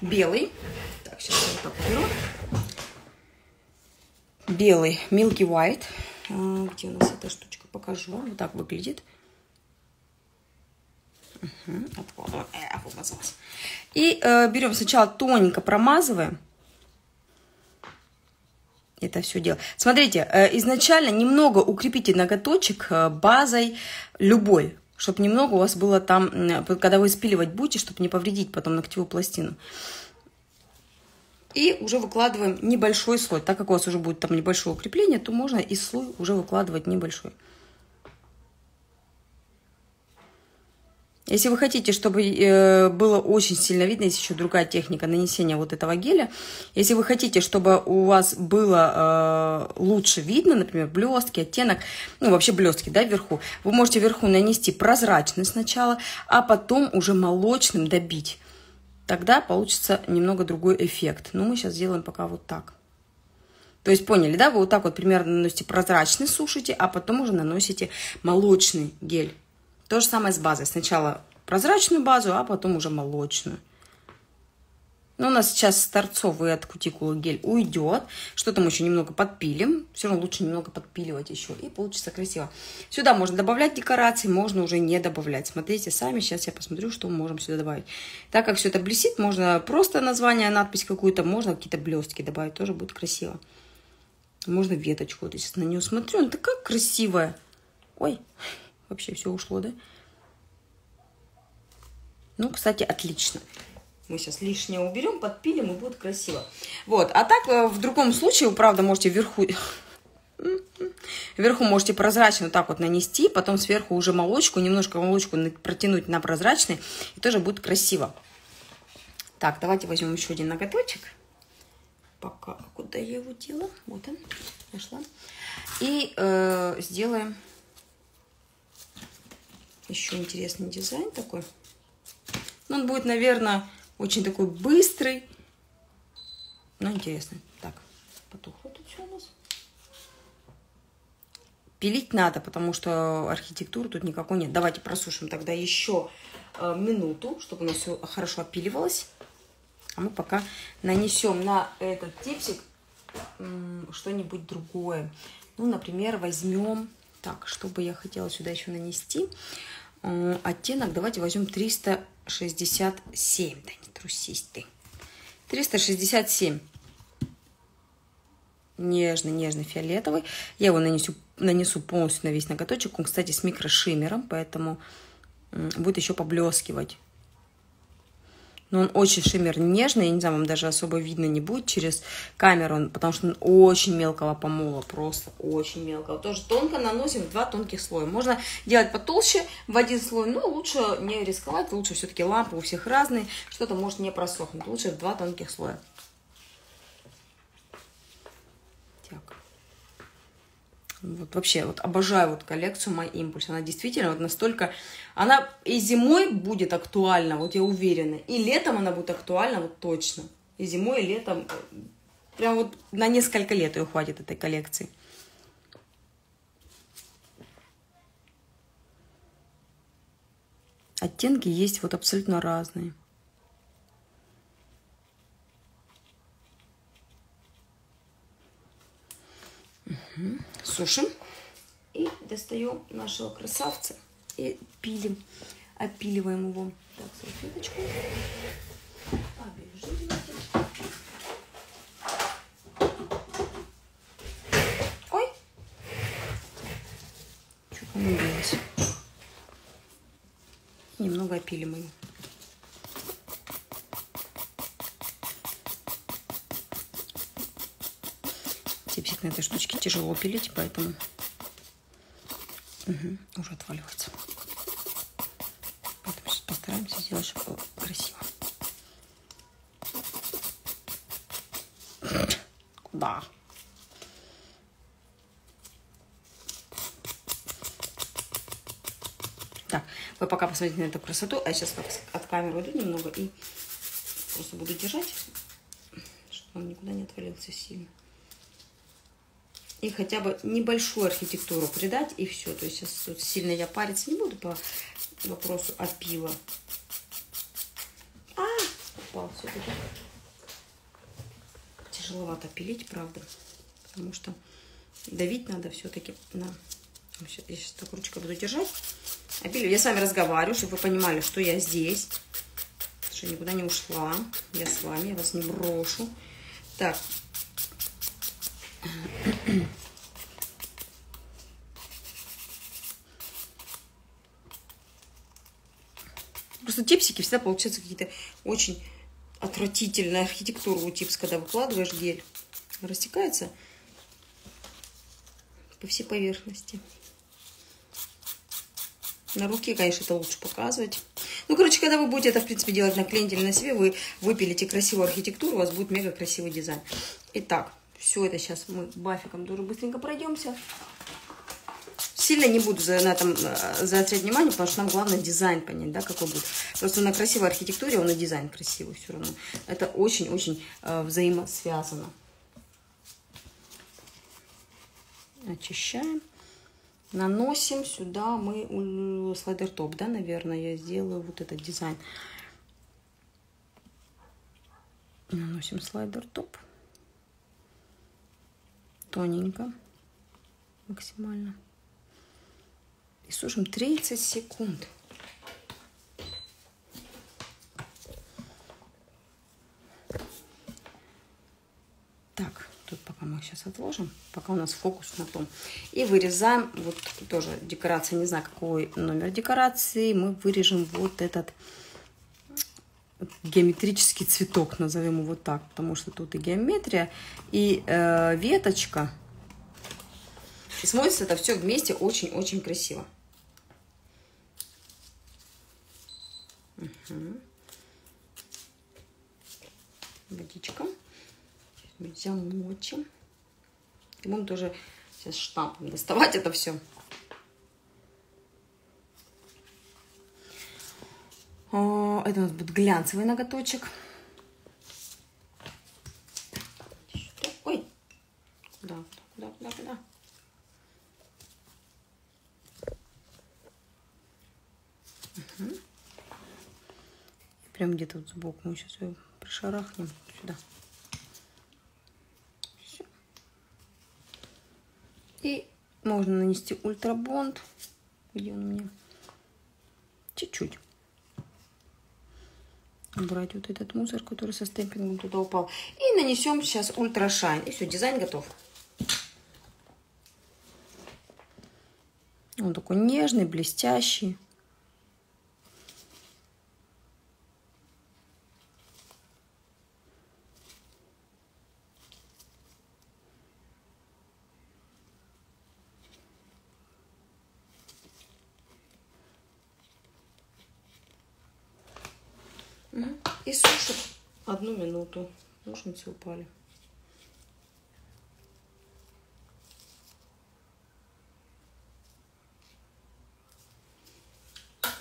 Speaker 1: белый. Так, сейчас я вот так уберу. Белый Milky White. А, где у нас эта штучка? Покажу. Вот так выглядит. Угу, И э, берем сначала тоненько промазываем это все дело. Смотрите, э, изначально немного укрепите ноготочек э, базой любой, чтобы немного у вас было там, когда вы спиливать будете, чтобы не повредить потом ногтевую пластину. И уже выкладываем небольшой слой. Так как у вас уже будет там небольшое укрепление, то можно и слой уже выкладывать небольшой. Если вы хотите, чтобы э, было очень сильно видно, есть еще другая техника нанесения вот этого геля. Если вы хотите, чтобы у вас было э, лучше видно, например, блестки, оттенок, ну вообще блестки, да, вверху, вы можете вверху нанести прозрачный сначала, а потом уже молочным добить. Тогда получится немного другой эффект. Но мы сейчас сделаем пока вот так. То есть поняли, да? Вы вот так вот примерно наносите прозрачный, сушите, а потом уже наносите молочный гель. То же самое с базой. Сначала прозрачную базу, а потом уже молочную. Но у нас сейчас торцовый от кутикулы гель уйдет. Что-то мы еще немного подпилим. Все равно лучше немного подпиливать еще. И получится красиво. Сюда можно добавлять декорации, можно уже не добавлять. Смотрите сами. Сейчас я посмотрю, что мы можем сюда добавить. Так как все это блестит, можно просто название, надпись какую-то, можно какие-то блестки добавить. Тоже будет красиво. Можно веточку. Вот я сейчас на нее смотрю. Она такая красивая. Ой, Вообще все ушло, да? Ну, кстати, отлично. Мы сейчас лишнее уберем, подпилим, и будет красиво. Вот, а так, э, в другом случае, вы, правда, можете вверху... Вверху можете прозрачно так вот нанести, потом сверху уже молочку, немножко молочку протянуть на прозрачный, и тоже будет красиво. Так, давайте возьмем еще один ноготочек. Пока, куда я его делала? Вот он, нашла. И э, сделаем еще интересный дизайн такой. Но он будет, наверное, очень такой быстрый. Но интересный. Так, потухло тут все у нас. Пилить надо, потому что архитектуры тут никакой нет. Давайте просушим тогда еще э, минуту, чтобы у нас все хорошо опиливалось. А мы пока нанесем на этот типсик э, что-нибудь другое. Ну, например, возьмем... Так, что бы я хотела сюда еще нанести? Оттенок давайте возьмем 367. Да не трусись ты. 367. Нежный, нежный фиолетовый. Я его нанесу, нанесу полностью на весь ноготочек. Он, кстати, с микрошиммером, поэтому будет еще поблескивать. Но он очень шиммер нежный, я не знаю, вам даже особо видно не будет через камеру, потому что он очень мелкого помола, просто очень мелкого. Тоже тонко наносим в два тонких слоя. Можно делать потолще в один слой, но лучше не рисковать, лучше все-таки лампы у всех разные, что-то может не просохнуть. Лучше в два тонких слоя. Вот вообще, вот обожаю вот коллекцию My Impulse. Она действительно вот настолько... Она и зимой будет актуальна, вот я уверена. И летом она будет актуальна, вот точно. И зимой, и летом. Прям вот на несколько лет ее хватит этой коллекции. Оттенки есть вот абсолютно разные. Угу. Сушим. И достаем нашего красавца и пилим. Опиливаем его. Так, салфеточку. Ой. Что понадобилось? Немного опилим его. На этой штучке тяжело пилить, поэтому угу, уже отваливается. Поэтому сейчас постараемся сделать, чтобы было красиво. Куда? Так, вы пока посмотрите на эту красоту, а я сейчас от камеры уйду немного и просто буду держать, чтобы он никуда не отвалился сильно и хотя бы небольшую архитектуру придать, и все. То есть сейчас тут сильно я париться не буду по вопросу опила. А, упал все-таки. Тяжеловато пилить, правда, потому что давить надо все-таки на... Я сейчас так ручкой буду держать. Опилю. Я с вами разговариваю, чтобы вы понимали, что я здесь. Что я никуда не ушла. Я с вами, я вас не брошу. Так, Просто типсики всегда получаются какие-то очень отвратительная архитектура у типс, когда выкладываешь гель. Растекается по всей поверхности. На руке, конечно, это лучше показывать. Ну, короче, когда вы будете это, в принципе, делать на клиенте или на себе, вы выпилите красивую архитектуру, у вас будет мега красивый дизайн. Итак, все это сейчас мы бафиком тоже быстренько пройдемся. Сильно не буду за, на этом э, заострять внимание, потому что нам главное дизайн понять, да, какой будет. Просто на красивой архитектуре он и дизайн красивый все равно. Это очень-очень э, взаимосвязано. Очищаем. Наносим сюда мы слайдер топ, да, наверное, я сделаю вот этот дизайн. Наносим слайдер топ. Тоненько. Максимально. И сушим 30 секунд. Так, тут пока мы сейчас отложим, пока у нас фокус на том. И вырезаем, вот тоже декорация, не знаю, какой номер декорации, мы вырежем вот этот геометрический цветок, назовем его так, потому что тут и геометрия, и э, веточка. И смотрится это все вместе очень-очень красиво. Угу. Водичка. Замочим. И будем тоже сейчас штампом доставать это все. Это у нас будет глянцевый ноготочек. Ой, куда, куда, куда, куда? Угу. Прям где-то вот сбоку мы сейчас ее пришарахнем сюда. Все. И можно нанести ультрабонд. Где он у меня? Чуть-чуть. Убрать вот этот мусор, который со стемпингом туда упал. И нанесем сейчас ультрашайн. И все, дизайн готов. Он такой нежный, блестящий. И сушим одну минуту. Ножницы упали.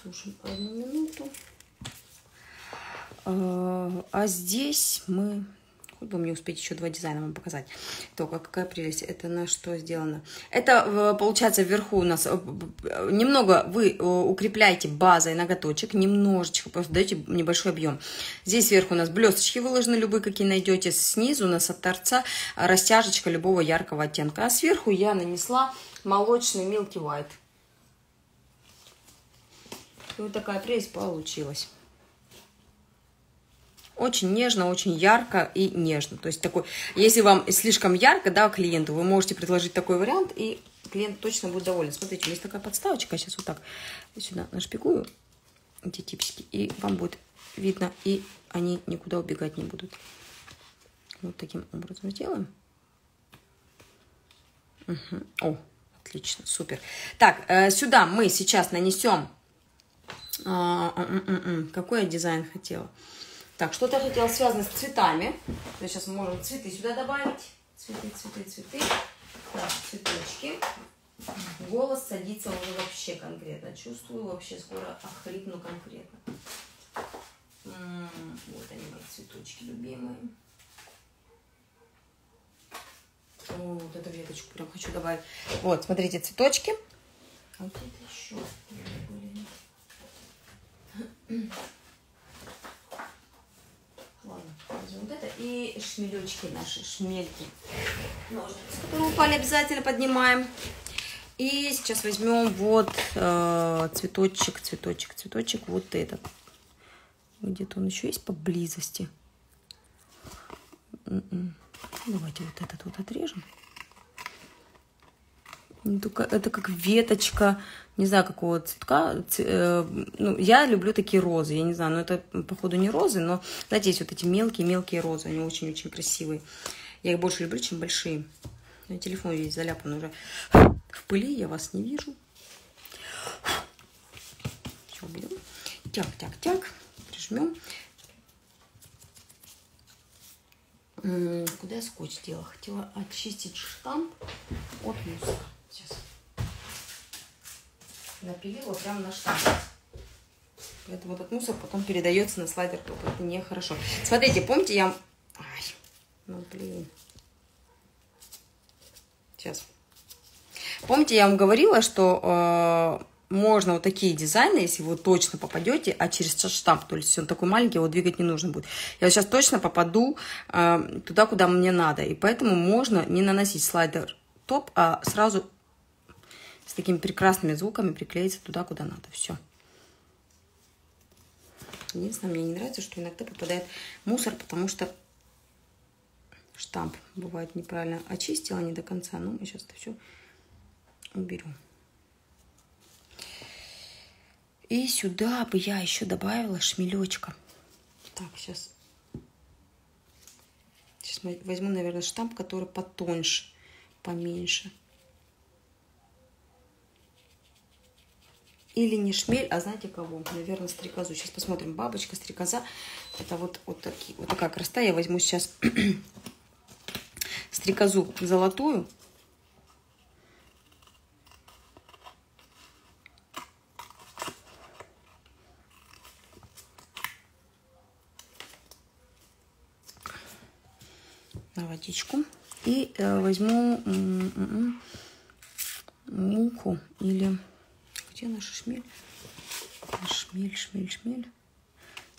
Speaker 1: Сушим одну минуту. А, а здесь мы Хоть бы мне успеть еще два дизайна вам показать. Только какая прелесть. Это на что сделано? Это, получается, вверху у нас э, немного вы э, укрепляете базой ноготочек, немножечко, просто даете небольшой объем. Здесь сверху у нас блесточки выложены, любые, какие найдете. Снизу у нас от торца растяжечка любого яркого оттенка. А сверху я нанесла молочный Milky White. И вот такая прелесть получилась. Очень нежно, очень ярко и нежно. То есть такой, если вам слишком ярко, да, клиенту, вы можете предложить такой вариант, и клиент точно будет доволен. Смотрите, есть такая подставочка, сейчас вот так сюда нашпигую эти типсики, и вам будет видно, и они никуда убегать не будут. Вот таким образом сделаем. Угу. О, отлично, супер. Так, э, сюда мы сейчас нанесем... Э, э, какой я дизайн хотела? Так, что-то я хотела связано с цветами. Сейчас мы можем цветы сюда добавить. Цветы, цветы, цветы. Так, цветочки. Голос садится уже вообще конкретно. Чувствую, вообще скоро охрипну конкретно. Вот они, мои цветочки любимые. О, вот эту веточку прям хочу добавить. Вот, смотрите, цветочки. А вот это еще. Ладно, вот это. И шмелечки наши, шмельки. Ножницы, которые упали, обязательно поднимаем. И сейчас возьмем вот э, цветочек, цветочек, цветочек, вот этот. Где-то он еще есть поблизости. М-м. Давайте вот этот вот отрежем. Это как веточка, не знаю, какого цветка. Э, ну, я люблю такие розы, я не знаю, но это, походу, не розы, но, знаете, есть вот эти мелкие-мелкие розы, они очень-очень красивые. Я их больше люблю, чем большие. У меня телефон весь заляпан уже в пыли, я вас не вижу. Все, берем. Тяк, тяк, тяк. Прижмем. Куда я скотч делала? Хотела очистить штамп от мусора. Сейчас. Напилила прямо на штамп. Поэтому этот мусор потом передается на слайдер топ. Это нехорошо. Смотрите, помните, я... Ай, ну, блин. Сейчас. Помните, я вам говорила, что э, можно вот такие дизайны, если вы точно попадете, а через штамп, то есть он такой маленький, его двигать не нужно будет. Я вот сейчас точно попаду э, туда, куда мне надо. И поэтому можно не наносить слайдер топ, а сразу с такими прекрасными звуками приклеиться туда, куда надо. Все. Единственное, мне не нравится, что иногда попадает мусор, потому что штамп бывает неправильно очистила не до конца. Но мы сейчас это все уберем. И сюда бы я еще добавила шмелечка. Так, сейчас. Сейчас возьму, наверное, штамп, который потоньше, поменьше. Или не шмель, а знаете кого? Наверное, стрекозу. Сейчас посмотрим. Бабочка, стрекоза. Это вот, вот, такие, вот такая красота. Я возьму сейчас стрекозу золотую. на водичку. И э, возьму муку или... Где наша шмель? Шмель, шмель, шмель.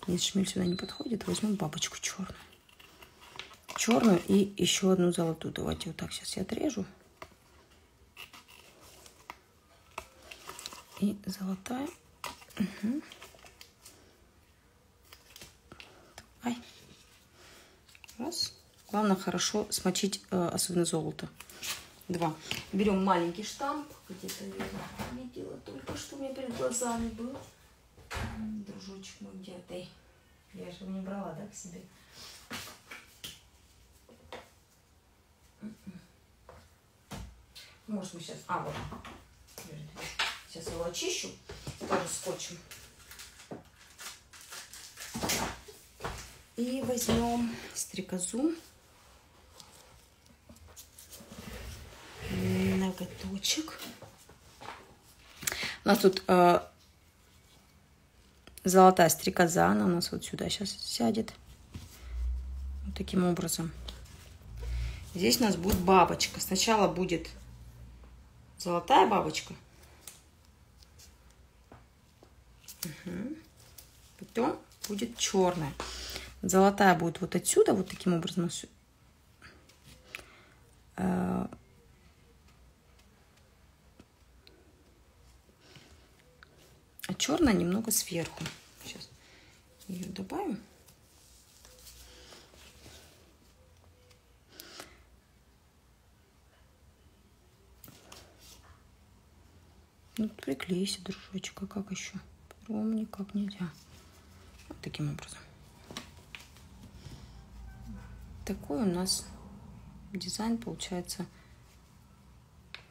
Speaker 1: Нет, шмель сюда не подходит. Возьму бабочку черную. Черную и еще одну золотую. Давайте вот так сейчас я отрежу. И золотая. Угу. Давай. Раз. Главное хорошо смочить, э, особенно золото. Два. Берем маленький штамп. Где-то я видела только что у меня перед глазами был. Дружочек мой, где ты? Я же его не брала, да, к себе? Может, мы сейчас... А, вот. Сейчас его очищу. Тоже скотчем. И возьмем стрекозу. Ноготочек. У нас тут э, золотая стрекоза, она у нас вот сюда сейчас сядет. Вот таким образом. Здесь у нас будет бабочка. Сначала будет золотая бабочка. Угу. Потом будет черная. Золотая будет вот отсюда, вот таким образом. А черная немного сверху. Сейчас ее добавим. Ну, приклейся, дружочек, а как еще? По-другому никак нельзя. Вот таким образом. Такой у нас дизайн получается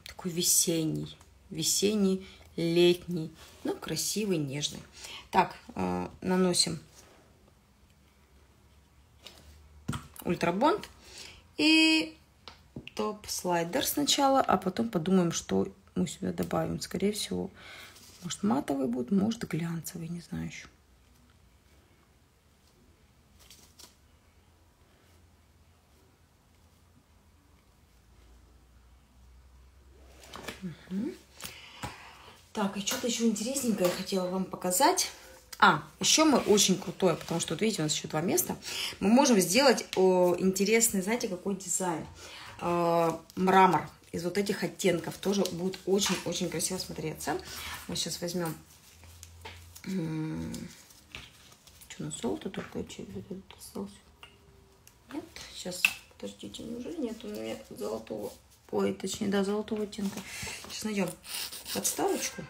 Speaker 1: такой весенний. Весенний летний, ну, красивый, нежный. Так, э, наносим ультрабонд и топ-слайдер сначала, а потом подумаем, что мы сюда добавим. Скорее всего, может матовый будет, может глянцевый, не знаю еще. Угу. Так, и что-то еще интересненькое хотела вам показать. А, еще мы очень крутое, потому что, вот видите, у нас еще два места. Мы можем сделать о, интересный, знаете, какой дизайн. Э, мрамор из вот этих оттенков. Тоже будет очень-очень красиво смотреться. Мы сейчас возьмем... Что, у нас золото только? Нет? Сейчас, подождите, неужели нет у меня золотого ой, точнее, да, золотого оттенка. Сейчас найдем подставочку.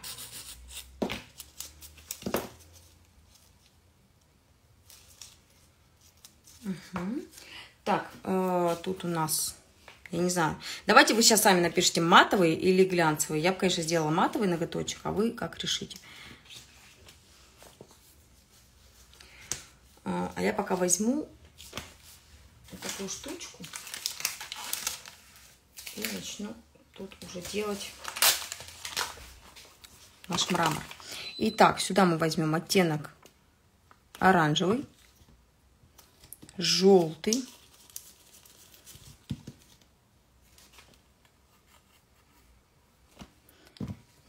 Speaker 1: Угу. Так, э, тут у нас, я не знаю. Давайте вы сейчас сами напишите, матовый или глянцевый. Я бы, конечно, сделала матовый ноготочек, а вы как решите. Э, а я пока возьму вот такую штучку и начну тут уже делать наш мрамор. Итак, сюда мы возьмем оттенок оранжевый, желтый,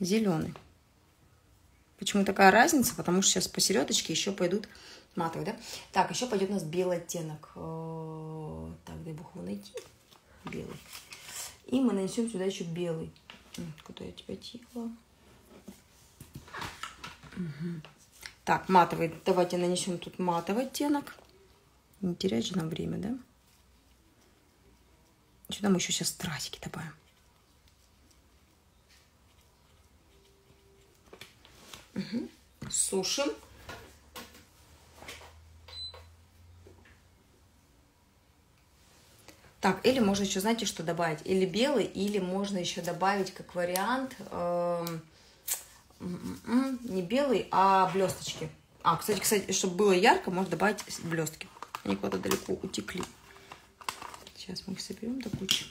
Speaker 1: зеленый. Почему такая разница? Потому что сейчас посередочке еще пойдут матовые, да? Так, еще пойдет у нас белый оттенок. Э, так, дай бог его найти. Белый. И мы нанесем сюда еще белый. Куда я тебя тихо? Угу. Так, матовый. Давайте нанесем тут матовый оттенок. Не терять же нам время, да? Сюда мы еще сейчас стразики добавим. Угу. Сушим. Так, или можно еще, знаете, что добавить? Или белый, или можно еще добавить как вариант э, не белый, а блесточки. А, кстати, кстати, чтобы было ярко, можно добавить блестки. Они куда-то далеко утекли. Сейчас мы их соберем до кучи.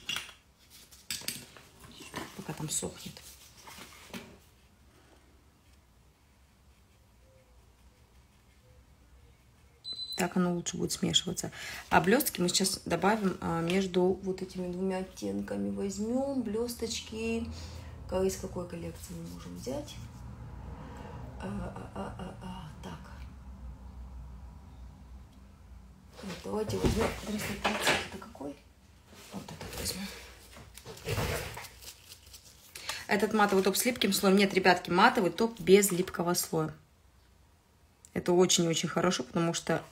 Speaker 1: Пока там сохнет. Так оно лучше будет смешиваться. А блестки мы сейчас добавим а, между вот этими двумя оттенками. Возьмем блесточки. Из какой коллекции мы можем взять? А, а, а, а, а, так. Вот, давайте возьмем. Это какой? Вот этот возьмем. Этот матовый топ с липким слоем. Нет, ребятки, матовый топ без липкого слоя. Это очень-очень хорошо, потому что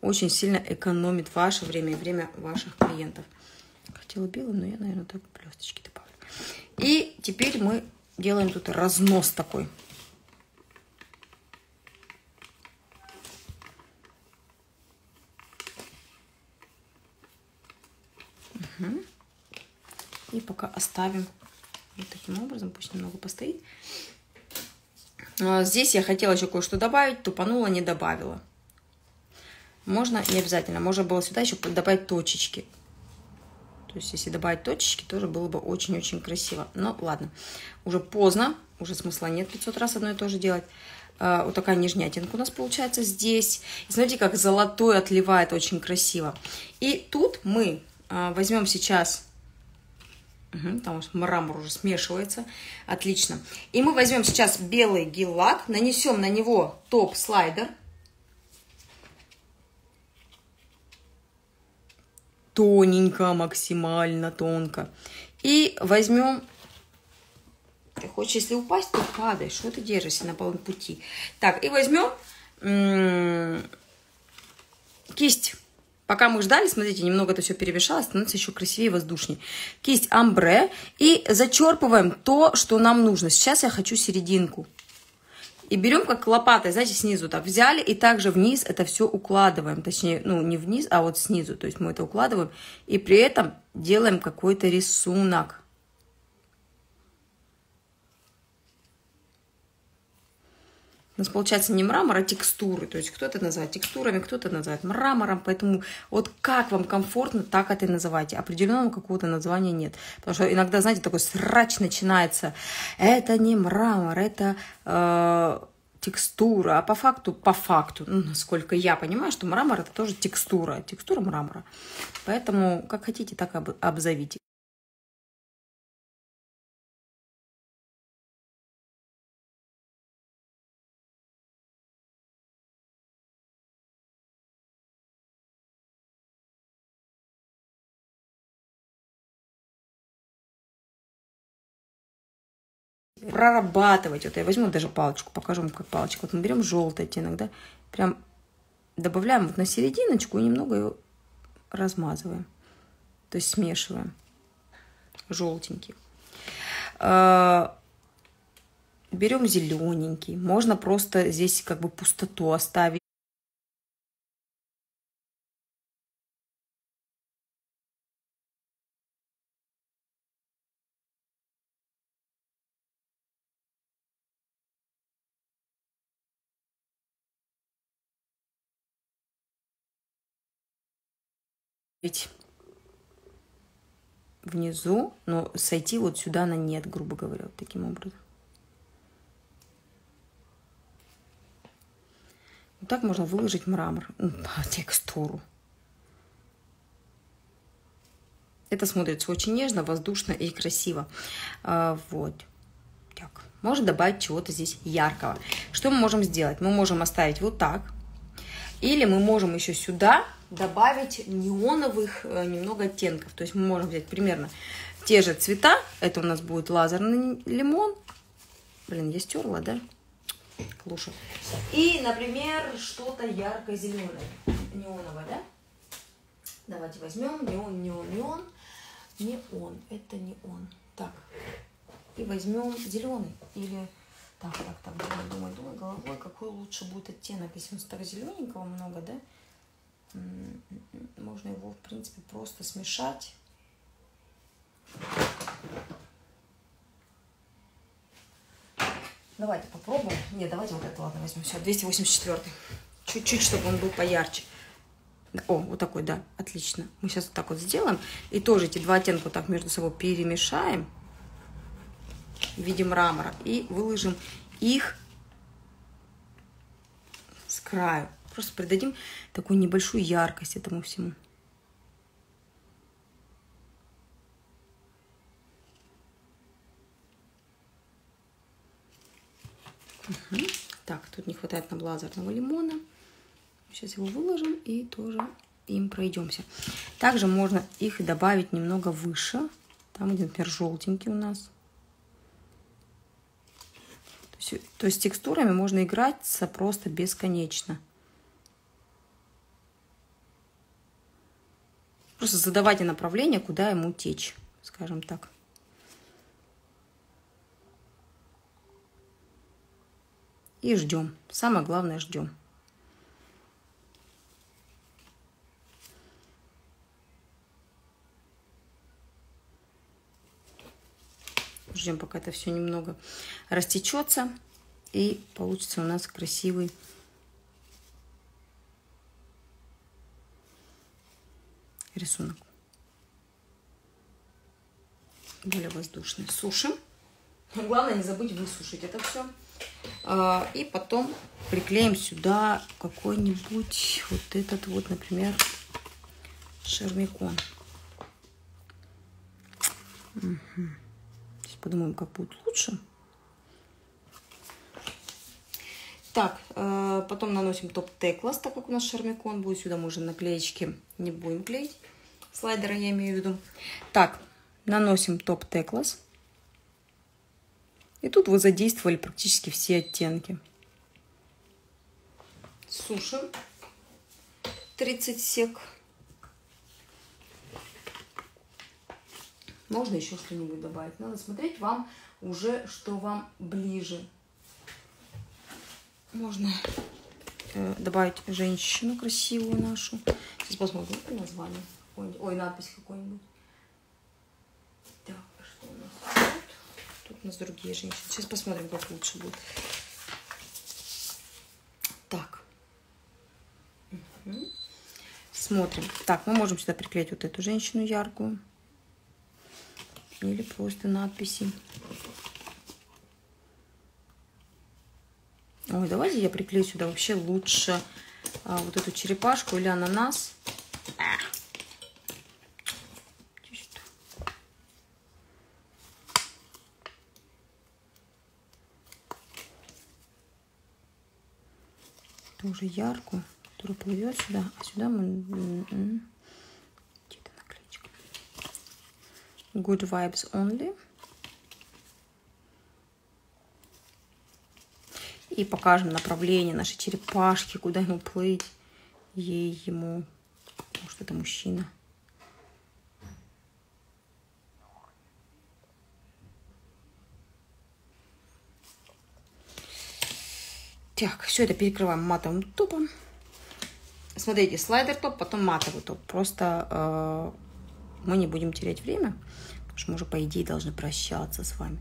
Speaker 1: очень сильно экономит ваше время и время ваших клиентов. Хотела белый, но я, наверное, так блесточки добавлю. И теперь мы делаем тут разнос такой. Угу. И пока оставим вот таким образом, пусть немного постоит. А, здесь я хотела еще кое-что добавить, тупанула, не добавила. Можно, не обязательно, можно было сюда еще добавить точечки. То есть, если добавить точечки, тоже было бы очень-очень красиво. Но ладно, уже поздно, уже смысла нет 500 раз одно и то же делать. Uh, вот такая нижняя у нас получается здесь. И смотрите, как золотой отливает очень красиво. И тут мы uh, возьмем сейчас... Угу, потому что мрамор уже смешивается. Отлично. И мы возьмем сейчас белый гель-лак, нанесем на него топ-слайдер. Тоненько, максимально тонко. И возьмем... Ты хочешь, если упасть, то падай. Что ты держишься на полном пути? Так, и возьмем кисть. Пока мы ждали, смотрите, немного это все перемешалось, становится еще красивее воздушнее. Кисть амбре. И зачерпываем то, что нам нужно. Сейчас я хочу серединку. И берем как лопатой, знаете, снизу так взяли и также вниз это все укладываем. Точнее, ну не вниз, а вот снизу. То есть мы это укладываем и при этом делаем какой-то рисунок. У нас получается не мрамор, а текстуры. То есть кто-то называет текстурами, кто-то называет мрамором. Поэтому вот как вам комфортно, так это и называйте. Определенного какого-то названия нет. Потому что иногда, знаете, такой срач начинается. Это не мрамор, это э, текстура. А по факту, по факту, ну, насколько я понимаю, что мрамор это тоже текстура. Текстура мрамора. Поэтому как хотите, так об, обзовите. Прорабатывать. Вот я возьму даже палочку, покажу вам, как палочка. Вот мы берем желтый оттенок, да, прям добавляем вот на серединочку и немного его размазываем. То есть смешиваем. желтенький. А, берем зелененький. Можно просто здесь как бы пустоту оставить. Внизу, но сойти вот сюда на нет, грубо говоря, вот таким образом. Вот так можно выложить мрамор, ну, текстуру. Это смотрится очень нежно, воздушно и красиво. А, вот. Так. Можно добавить чего-то здесь яркого. Что мы можем сделать? Мы можем оставить вот так. Или мы можем еще сюда добавить неоновых э, немного оттенков. То есть мы можем взять примерно те же цвета. Это у нас будет лазерный лимон. Блин, я стерла, да? Клуша. И, например, что-то ярко-зеленое. Неоновое, да? Давайте возьмем неон, неон, неон. Не он, это не он. Так. И возьмем зеленый. Или так, так, так, думаю, думаю, думаю головой, какой лучше будет оттенок. Если у нас так зелененького много, да? Можно его, в принципе, просто смешать. Давайте попробуем. Не, давайте вот это, ладно, возьмем. Все, 284. Чуть-чуть, чтобы он был поярче. О, вот такой, да, отлично. Мы сейчас вот так вот сделаем. И тоже эти два оттенка вот так между собой перемешаем в виде мрамора. И выложим их с краю. Просто придадим такую небольшую яркость этому всему. Угу. Так, тут не хватает нам лазерного лимона. Сейчас его выложим и тоже им пройдемся. Также можно их добавить немного выше. Там, где, например, желтенький у нас. То есть, то есть текстурами можно играть просто бесконечно. Просто задавайте направление, куда ему течь, скажем так. И ждем. Самое главное, ждем. Ждем, пока это все немного растечется. И получится у нас красивый рисунок. Более воздушный. Сушим. Главное не забыть высушить это все. А, и потом приклеим сюда какой-нибудь вот этот вот, например, шермикон. Угу. Сейчас подумаем, как будет лучше. Так, э, потом наносим топ-теклас, так как у нас шармикон будет. Сюда можно наклеечки не будем клеить. Слайдера я имею в виду. Так, наносим топ-теклас. И тут вы задействовали практически все оттенки. Сушим 30 сек. Можно еще что-нибудь добавить. Надо смотреть вам уже, что вам ближе. Можно э, добавить женщину красивую нашу. Сейчас посмотрим название. Ой, надпись какой-нибудь. Так, а что у нас тут? Тут у нас другие женщины. Сейчас посмотрим, как лучше будет. Так. Угу. Смотрим. Так, мы можем сюда приклеить вот эту женщину яркую. Или просто надписи. Ой, давайте я приклею сюда вообще лучше а, вот эту черепашку или ананас. Тоже яркую, которая плывет сюда, а сюда мы... Где-то наклеечка. Good vibes only. и покажем направление нашей черепашки, куда ему плыть. Ей, ему, может, это мужчина. Так, все это перекрываем матовым топом. Смотрите, слайдер топ, потом матовый топ. Просто э, мы не будем терять время, потому что мы уже, по идее, должны прощаться с вами.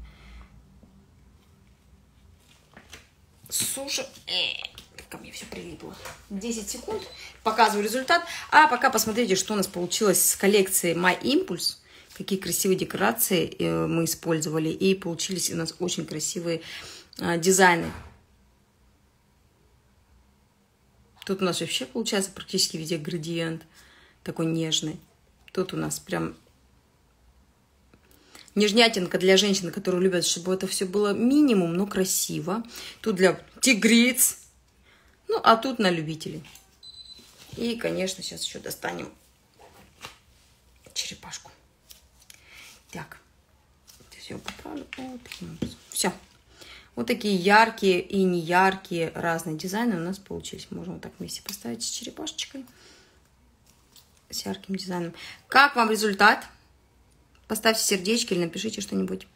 Speaker 1: Суша. Э, ко мне все прилипло. 10 секунд. Показываю результат. А пока посмотрите, что у нас получилось с коллекцией My Impulse. Какие красивые декорации э, мы использовали. И получились у нас очень красивые э, дизайны. Тут у нас вообще получается практически везде градиент такой нежный. Тут у нас прям нежнятинка для женщин, которые любят, чтобы это все было минимум, но красиво. Тут для тигриц. Ну, а тут на любителей. И, конечно, сейчас еще достанем черепашку. Так, поправлю. Вот. Все. Вот такие яркие и неяркие разные дизайны у нас получились. Можем вот так вместе поставить с черепашечкой. С ярким дизайном. Как вам результат? Поставьте сердечки или напишите что-нибудь.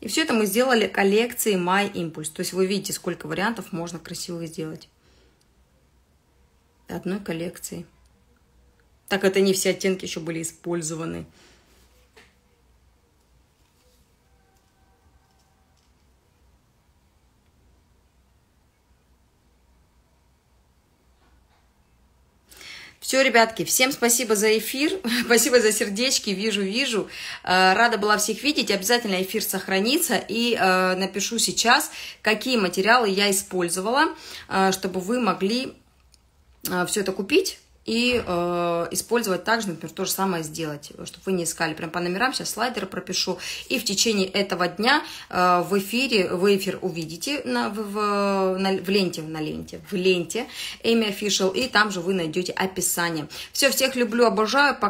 Speaker 1: И все это мы сделали коллекцией My Impulse. То есть вы видите, сколько вариантов можно красиво сделать. Одной коллекции. Так это не все оттенки еще были использованы. Все, ребятки, всем спасибо за эфир, спасибо за сердечки, вижу, вижу. Э, рада была всех видеть, обязательно эфир сохранится. И э, напишу сейчас, какие материалы я использовала, э, чтобы вы могли все это купить и э, использовать также, например, то же самое сделать, чтобы вы не искали прям по номерам, сейчас слайдеры пропишу, и в течение этого дня э, в эфире, вы эфир увидите на, в, в, на, в ленте, на ленте, в ленте Amy Official, и там же вы найдете описание. Все, всех люблю, обожаю, пока.